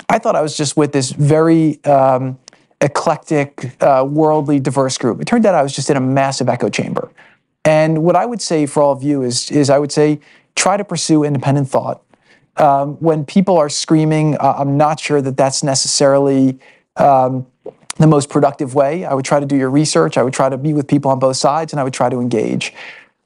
I thought I was just with this very um, eclectic, uh, worldly, diverse group. It turned out I was just in a massive echo chamber. And what I would say for all of you is, is I would say try to pursue independent thought. Um, when people are screaming, uh, I'm not sure that that's necessarily um, the most productive way. I would try to do your research. I would try to be with people on both sides, and I would try to engage.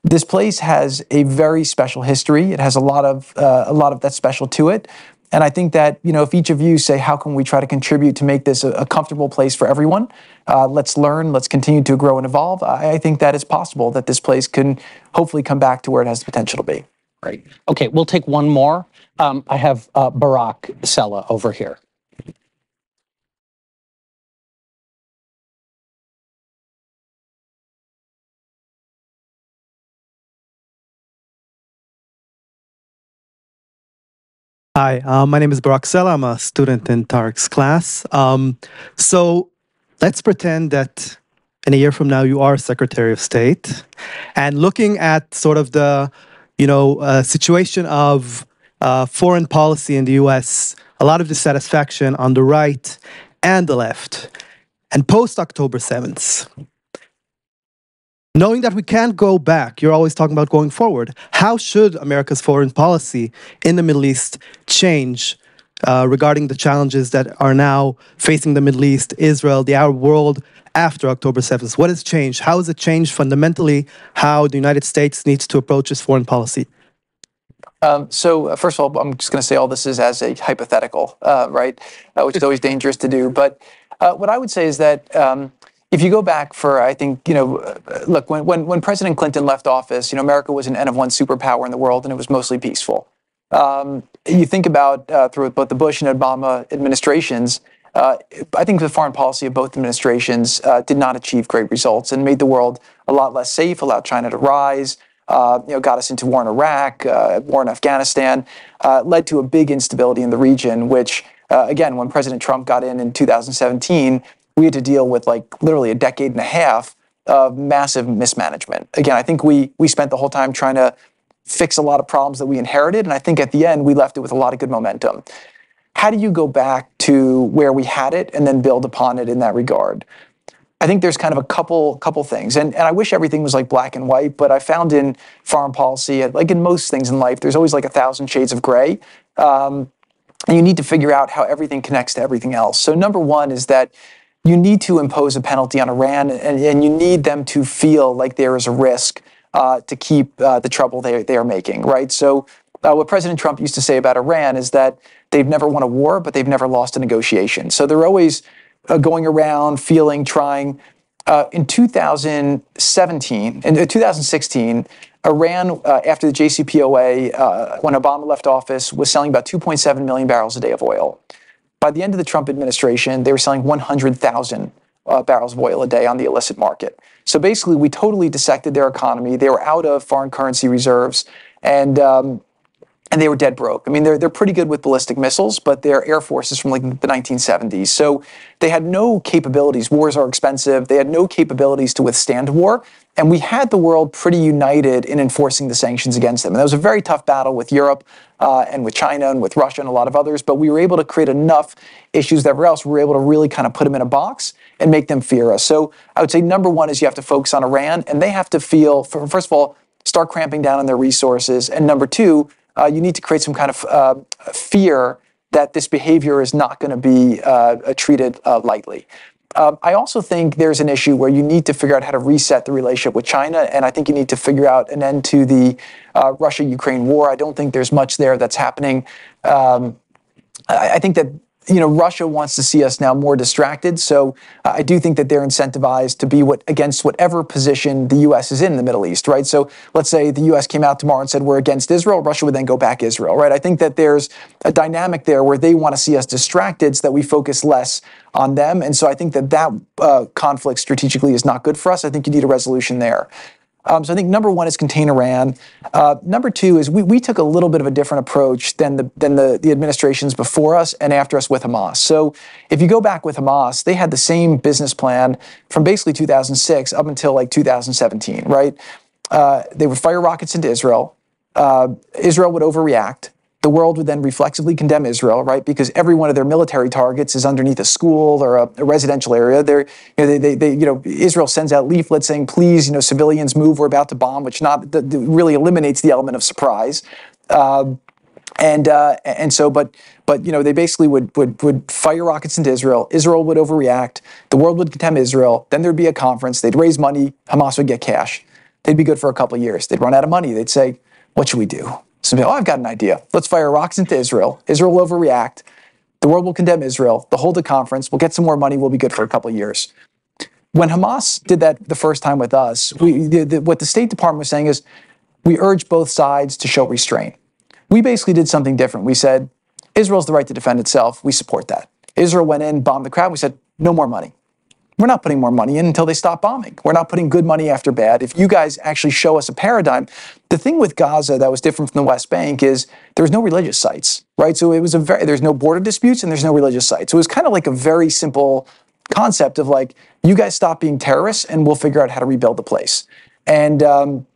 This place has a very special history. It has a lot of uh, a lot of that's special to it. And I think that you know, if each of you say, how can we try to contribute to make this a, a comfortable place for everyone? Uh, let's learn. Let's continue to grow and evolve. I, I think that it's possible that this place can hopefully come back to where it has the potential to be. Great. Okay, we'll take one more. Um, I have uh, Barak Sella over here. Hi, uh, my name is Barak Sella. I'm a student in Tarek's class. Um, so let's pretend that in a year from now you are Secretary of State, and looking at sort of the, you know, uh, situation of uh, foreign policy in the U.S., a lot of dissatisfaction on the right and the left, and post October 7th knowing that we can't go back, you're always talking about going forward. How should America's foreign policy in the Middle East change uh, regarding the challenges that are now facing the Middle East, Israel, the Arab world after October 7th? What has changed? How has it changed fundamentally how the United States needs to approach its foreign policy? Um, so uh, first of all, I'm just going to say all this is as a hypothetical, uh, right? Uh, which is always dangerous to do. But uh, what I would say is that um, if you go back for, I think, you know, uh, look, when, when, when President Clinton left office, you know, America was an N of one superpower in the world and it was mostly peaceful. Um, you think about through both the Bush and Obama administrations, uh, I think the foreign policy of both administrations uh, did not achieve great results and made the world a lot less safe, allowed China to rise, uh, you know, got us into war in Iraq, uh, war in Afghanistan, led to a big instability in the region, which, again, when President Trump got in in 2017, we had to deal with like literally a decade and a half of massive mismanagement. Again, I think we we spent the whole time trying to fix a lot of problems that we inherited, and I think at the end we left it with a lot of good momentum. How do you go back to where we had it and then build upon it in that regard? I think there's kind of a couple couple things, and and I wish everything was like black and white, but I found in foreign policy, like in most things in life, there's always like a thousand shades of gray. Um, and you need to figure out how everything connects to everything else. So number one is that you need to impose a penalty on Iran, and, and you need them to feel like there is a risk uh, to keep uh, the trouble they, they are making, right? So, uh, what President Trump used to say about Iran is that they've never won a war, but they've never lost a negotiation. So, they're always uh, going around, feeling, trying. Uh, in 2017, in uh, 2016, Iran, after the JCPOA, when Obama left office, was selling about 2.7 million barrels a day of oil. By the end of the Trump administration, they were selling 100,000 uh, barrels of oil a day on the illicit market. So basically, we totally dissected their economy. They were out of foreign currency reserves, and um, and they were dead broke. I mean, they're they're pretty good with ballistic missiles, but their air force is from like the 1970s. So they had no capabilities. Wars are expensive. They had no capabilities to withstand war. And we had the world pretty united in enforcing the sanctions against them. And that was a very tough battle with Europe uh, and with China and with Russia and a lot of others. But we were able to create enough issues that were else. We were able to really kind of put them in a box and make them fear us. So I would say number one is you have to focus on Iran, and they have to feel, first of all, start cramping down on their resources. And number two, uh, you need to create some kind of uh, fear that this behavior is not going to be uh, treated uh, lightly. Um, I also think there's an issue where you need to figure out how to reset the relationship with China, and I think you need to figure out an end to the uh, Russia-Ukraine war. I don't think there's much there that's happening. Um, I, I think that you know, Russia wants to see us now more distracted. So uh, I do think that they're incentivized to be what against whatever position the U.S. is in the Middle East, right? So let's say the U.S. came out tomorrow and said we're against Israel, Russia would then go back Israel, right? I think that there's a dynamic there where they want to see us distracted so that we focus less on them. And so I think that that uh, conflict strategically is not good for us. I think you need a resolution there. Um, so I think number one is contain Iran. Uh, number two is we, we took a little bit of a different approach than the than the, the administrations before us and after us with Hamas. So if you go back with Hamas, they had the same business plan from basically 2006 up until like 2017, right? Uh, they would fire rockets into Israel. Uh, Israel would overreact the world would then reflexively condemn Israel, right? Because every one of their military targets is underneath a school or a, a residential area. They're, you know, they, they, they, you know, Israel sends out leaflets saying, "Please, you know, civilians move. We're about to bomb," which not really eliminates the element of surprise. Uh, and uh, and so but but you know they basically would would would fire rockets into Israel. Israel would overreact. The world would condemn Israel. Then there'd be a conference. They'd raise money. Hamas would get cash. They'd be good for a couple of years. They'd run out of money. They'd say, "What should we do?" So, oh, I've got an idea. Let's fire rockets into Israel. Israel will overreact. The world will condemn Israel. They'll hold a conference. We'll get some more money. We'll be good for a couple of years. When Hamas did that the first time with us, we, the, the, what the State Department was saying is, we urge both sides to show restraint. We basically did something different. We said, Israel's the right to defend itself. We support that. Israel went in, bombed the crowd. We said, no more money. We're not putting more money in until they stop bombing. We're not putting good money after bad. If you guys actually show us a paradigm, the thing with Gaza that was different from the West Bank is there was no religious sites, right? So it was a very there's no border disputes and there's no religious sites. So it was kind of like a very simple concept of like you guys stop being terrorists and we'll figure out how to rebuild the place. And um,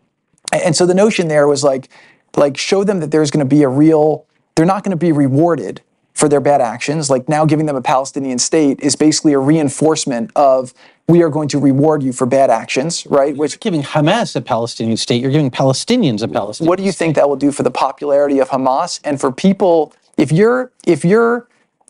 and so the notion there was like like show them that there's going to be a real they're not going to be rewarded for their bad actions. Like now giving them a Palestinian state is basically a reinforcement of we are going to reward you for bad actions, right? Which giving Hamas a Palestinian state, you're giving Palestinians a Palestinian. What do you think that will do for the popularity of Hamas and for people? If you're if you're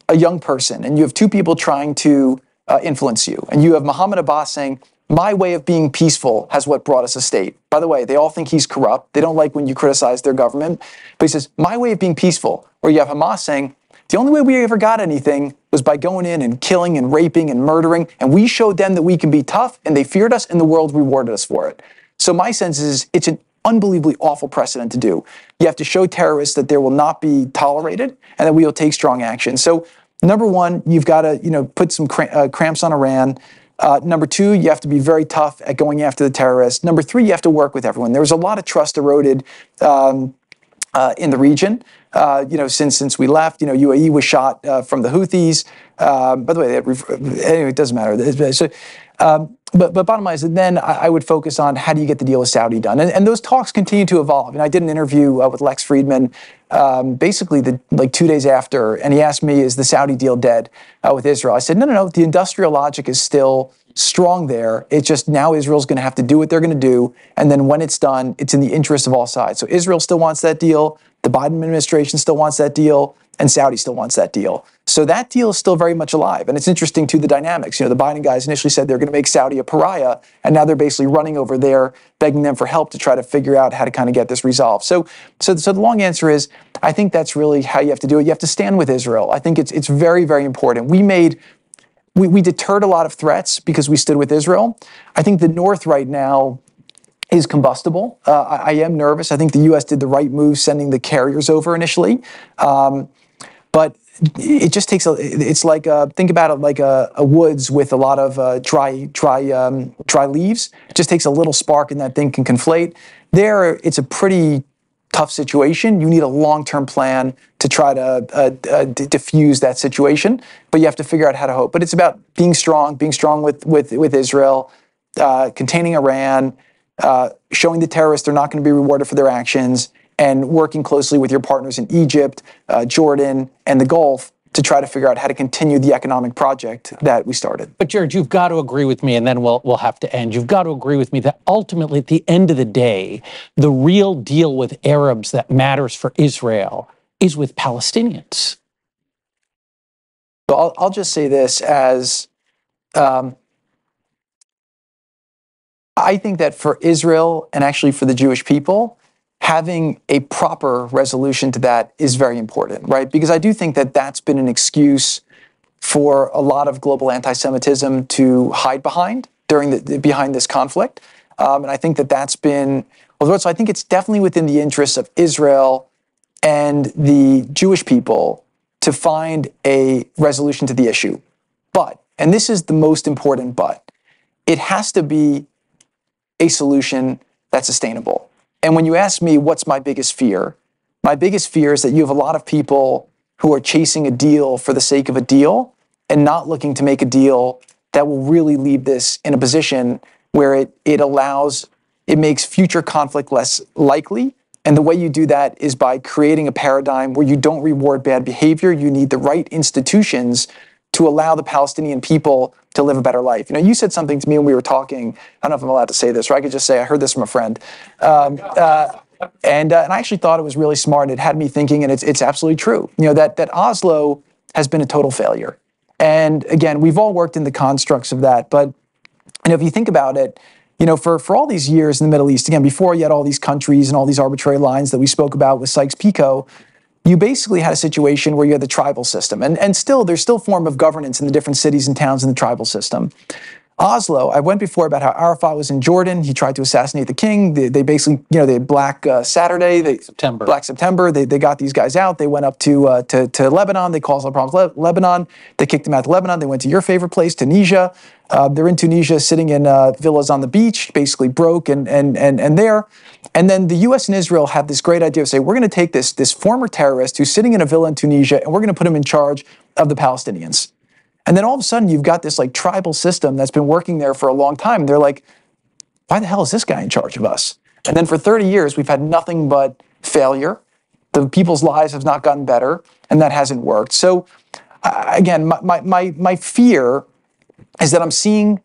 a young person and you have two people trying to uh, influence you, and you have Mahmoud Abbas saying, my way of being peaceful has what brought us a state. By the way, they all think he's corrupt. They don't like when you criticize their government. But he says, my way of being peaceful. Or you have Hamas saying, the only way we ever got anything was by going in and killing and raping and murdering. And we showed them that we can be tough, and they feared us, and the world rewarded us for it. So my sense is it's an unbelievably awful precedent to do. You have to show terrorists that there will not be tolerated and that we will take strong action. So number one, you've got to you know put some uh, cramps on Iran. Uh, number two, you have to be very tough at going after the terrorists. Number three, you have to work with everyone. There was a lot of trust eroded um, uh, in the region. Uh, you know, since since we left, you know, UAE was shot uh, from the Houthis. Um, by the way, anyway, it doesn't matter. So, um, but, but bottom line is that then I, I, would focus on how do you get the deal with Saudi done, and, and those talks continue to evolve. And I did an interview uh, with Lex Fridman, um, basically the like two days after, and he asked me, "Is the Saudi deal dead uh, with Israel?" I said, "No, no, no. The industrial logic is still." strong there. It's just now Israel's going to have to do what they're going to do. And then when it's done, it's in the interest of all sides. So Israel still wants that deal. The Biden administration still wants that deal. And Saudi still wants that deal. So that deal is still very much alive. And it's interesting to the dynamics. You know, the Biden guys initially said they're going to make Saudi a pariah. And now they're basically running over there, begging them for help to try to figure out how to kind of get this resolved. So, so, so the long answer is I think that's really how you have to do it. You have to stand with Israel. I think it's, it's very, very important. We made we, we deterred a lot of threats because we stood with Israel. I think the North right now is combustible. Uh, I, I, am nervous. I think the U.S. did the right move sending the carriers over initially. Um, but it just takes a, it's like a, think about it like a, a woods with a lot of uh, dry, dry, um, dry leaves. It just takes a little spark and that thing can conflate. There, it's a pretty tough situation. You need a long-term plan to try to uh, uh, diffuse that situation, but you have to figure out how to hope. But it's about being strong, being strong with with with Israel, uh, containing Iran, uh, showing the terrorists they're not going to be rewarded for their actions, and working closely with your partners in Egypt, uh, Jordan, and the Gulf to try to figure out how to continue the economic project that we started. But Jared, you've got to agree with me, and then we'll we'll have to end. You've got to agree with me that ultimately, at the end of the day, the real deal with Arabs that matters for Israel is with Palestinians. So I'll, I'll just say this as um, I think that for Israel and actually for the Jewish people, having a proper resolution to that is very important, right? Because I do think that that's been an excuse for a lot of global anti-Semitism to hide behind during the behind this conflict, um, and I think that that's been. Although, So I think it's definitely within the interests of Israel and the Jewish people to find a resolution to the issue. But, and this is the most important but, it has to be a solution that's sustainable. And when you ask me what's my biggest fear, my biggest fear is that you have a lot of people who are chasing a deal for the sake of a deal and not looking to make a deal that will really leave this in a position where it, it allows, it makes future conflict less likely. And the way you do that is by creating a paradigm where you don't reward bad behavior. You need the right institutions to allow the Palestinian people to live a better life. You know, you said something to me when we were talking. I don't know if I'm allowed to say this, or I could just say I heard this from a friend. Um, uh, And, uh, and I actually thought it was really smart. It had me thinking, and it's, it's absolutely true, you know, that, that Oslo has been a total failure. And again, we've all worked in the constructs of that. But you know, if you think about it, you know, for, for all these years in the Middle East, again, before you had all these countries and all these arbitrary lines that we spoke about with Sykes-Picot, you basically had a situation where you had the tribal system. And, and still, there's still form of governance in the different cities and towns in the tribal system. Oslo, I went before about how Arafat was in Jordan. He tried to assassinate the king. They, they basically, you know, they had Black uh, Saturday, they, September. Black September. They, they got these guys out. They went up to uh, to, to Lebanon. They caused all problems. Le- Lebanon. They kicked them out to Lebanon. They went to your favorite place, Tunisia. Uh, they're in Tunisia, sitting in uh, villas on the beach, basically broke and and and and there. And then the U.S. and Israel have this great idea of saying we're going to take this this former terrorist who's sitting in a villa in Tunisia and we're going to put him in charge of the Palestinians. And then all of a sudden, you've got this like tribal system that's been working there for a long time. They're like, why the hell is this guy in charge of us? And then for 30 years, we've had nothing but failure. The people's lives have not gotten better, and that hasn't worked. So, uh, again, my, my, my fear is that I'm seeing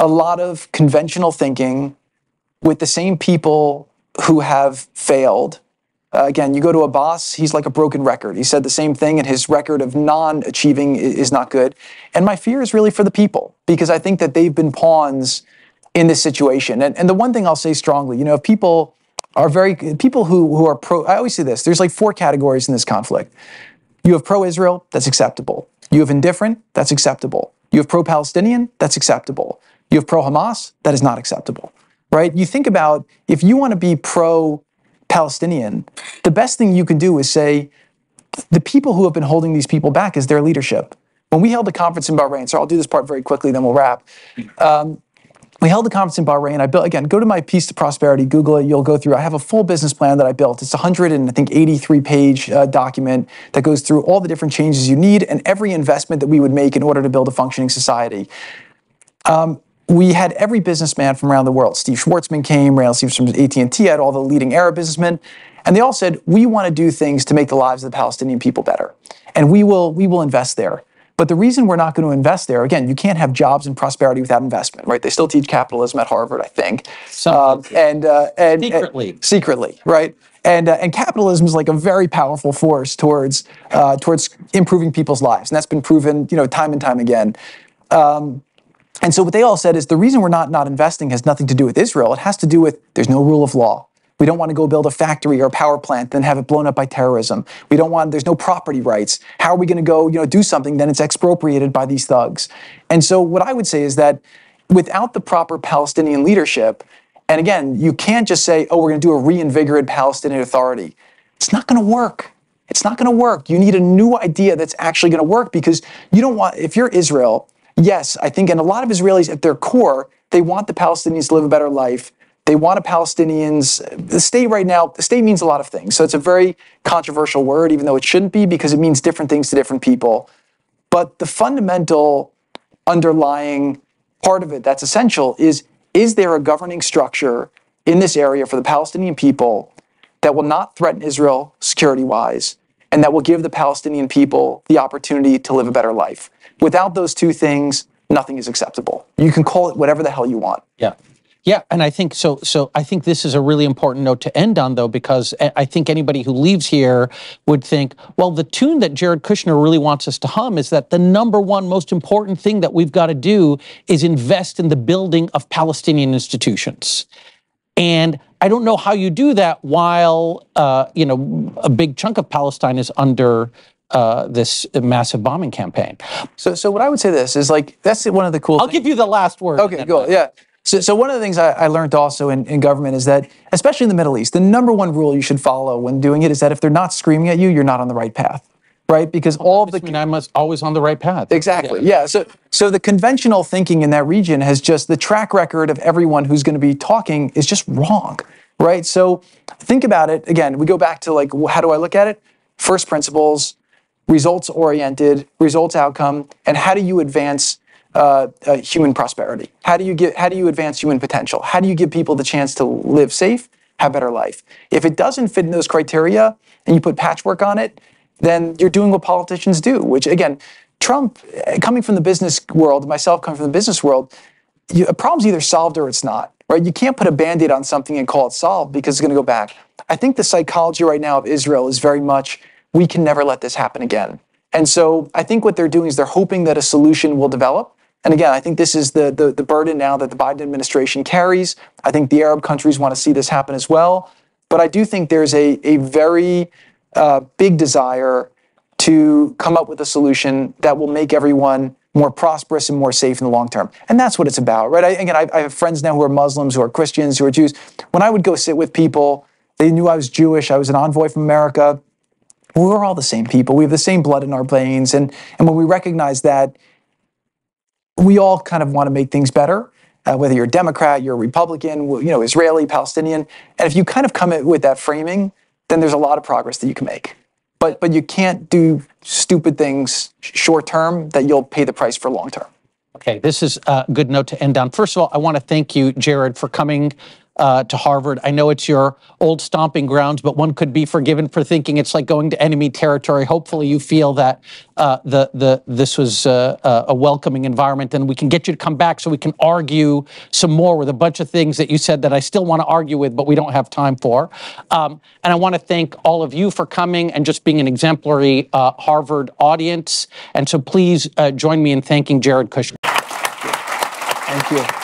a lot of conventional thinking with the same people who have failed uh, again, you go to Abbas, he's like a broken record. He said the same thing, and his record of non achieving is not good. And my fear is really for the people, because I think that they've been pawns in this situation. And, and the one thing I'll say strongly, you know, if people are very, people who, who are pro, I always say this there's like four categories in this conflict. You have pro Israel, that's acceptable. You have indifferent, that's acceptable. You have pro Palestinian, that's acceptable. You have pro Hamas, that is not acceptable, right? You think about if you want to be pro Palestinian, the best thing you can do is say, the people who have been holding these people back is their leadership. When we held a conference in Bahrain, so I'll do this part very quickly, then we'll wrap. Um, we held a conference in Bahrain. I built again. Go to my Peace to Prosperity. Google it. You'll go through. I have a full business plan that I built. It's a hundred and I think 83 page uh, document that goes through all the different changes you need and every investment that we would make in order to build a functioning society. Um, we had every businessman from around the world. Steve Schwarzman came, Randall Stephenson from AT&T, had all the leading Arab businessmen, and they all said, "We want to do things to make the lives of the Palestinian people better, and we will we will invest there." But the reason we're not going to invest there, again, you can't have jobs and prosperity without investment, right? They still teach capitalism at Harvard, I think, Some and, uh, and Secretly. and- secretly, right? And uh, and capitalism is like a very powerful force towards uh, towards improving people's lives, and that's been proven, you know, time and time again. And so what they all said is the reason we're not not investing has nothing to do with Israel. It has to do with there's no rule of law. We don't want to go build a factory or a power plant, then have it blown up by terrorism. We don't want there's no property rights. How are we going to go, you know, do something then it's expropriated by these thugs? And so what I would say is that without the proper Palestinian leadership, and again, you can't just say, oh, we're going to do a reinvigorated Palestinian Authority. It's not going to work. It's not going to work. You need a new idea that's actually going to work because you don't want, if you're Israel, yes, I think, and a lot of Israelis at their core, they want the Palestinians to live a better life. They want a Palestinians, the state right now, the state means a lot of things. So it's a very controversial word, even though it shouldn't be because it means different things to different people. But the fundamental underlying part of it that's essential is is there a governing structure in this area for the Palestinian people that will not threaten Israel security wise and that will give the Palestinian people the opportunity to live a better life? Without those two things, nothing is acceptable. You can call it whatever the hell you want. Yeah. Yeah, and I think so. So I think this is a really important note to end on, though, because I think anybody who leaves here would think, well, the tune that Jared Kushner really wants us to hum is that the number one most important thing that we've got to do is invest in the building of Palestinian institutions. And I don't know how you do that while uh, you know a big chunk of Palestine is under uh, this massive bombing campaign. So, so what I would say this is like that's one of the cool. I'll things. give you the last word. Okay, cool. Yeah. So, so one of the things I, I learned also in, in government is that, especially in the Middle East, the number one rule you should follow when doing it is that if they're not screaming at you, you're not on the right path, right? Because all of the I mean, I'm always on the right path. Exactly. Yeah. So so the conventional thinking in that region has just the track record of everyone who's going to be talking is just wrong, right? So think about it again. We go back to like how do I look at it? First principles, results oriented, results outcome, and how do you advance uh, uh, human prosperity? How do you get? How do you advance human potential? How do you give people the chance to live safe, have better life? If it doesn't fit in those criteria, and you put patchwork on it, then you're doing what politicians do. Which again, Trump, eh, coming from the business world, myself coming from the business world, you, a problem's either solved or it's not. right? You can't put a band aid on something and call it solved because it's going to go back. I think the psychology right now of Israel is very much we can never let this happen again. And so I think what they're doing is they're hoping that a solution will develop. And again, I think this is the, the, the burden now that the Biden administration carries. I think the Arab countries want to see this happen as well. But I do think there's a, a very uh, big desire to come up with a solution that will make everyone more prosperous and more safe in the long term. And that's what it's about, right? I, again, I, I have friends now who are Muslims, who are Christians, who are Jews. When I would go sit with people, they knew I was Jewish. I was an envoy from America. We're all the same people. We have the same blood in our veins. And, and when we recognize that, we all kind of want to make things better. Uh, whether you're a Democrat, you're a Republican, you know, Israeli, Palestinian, and if you kind of come in with that framing, then there's a lot of progress that you can make. But but you can't do stupid things short term that you'll pay the price for long term. Okay, this is a good note to end on. First of all, I want to thank you, Jared, for coming uh, to Harvard. I know it's your old stomping grounds, but one could be forgiven for thinking it's like going to enemy territory. Hopefully, you feel that uh, the the this was uh, a welcoming environment, and we can get you to come back so we can argue some more with a bunch of things that you said that I still want to argue with, but we don't have time for. Um, and I want to thank all of you for coming and just being an exemplary uh, Harvard audience. And so, please uh, join me in thanking Jared Kushner. Thank you.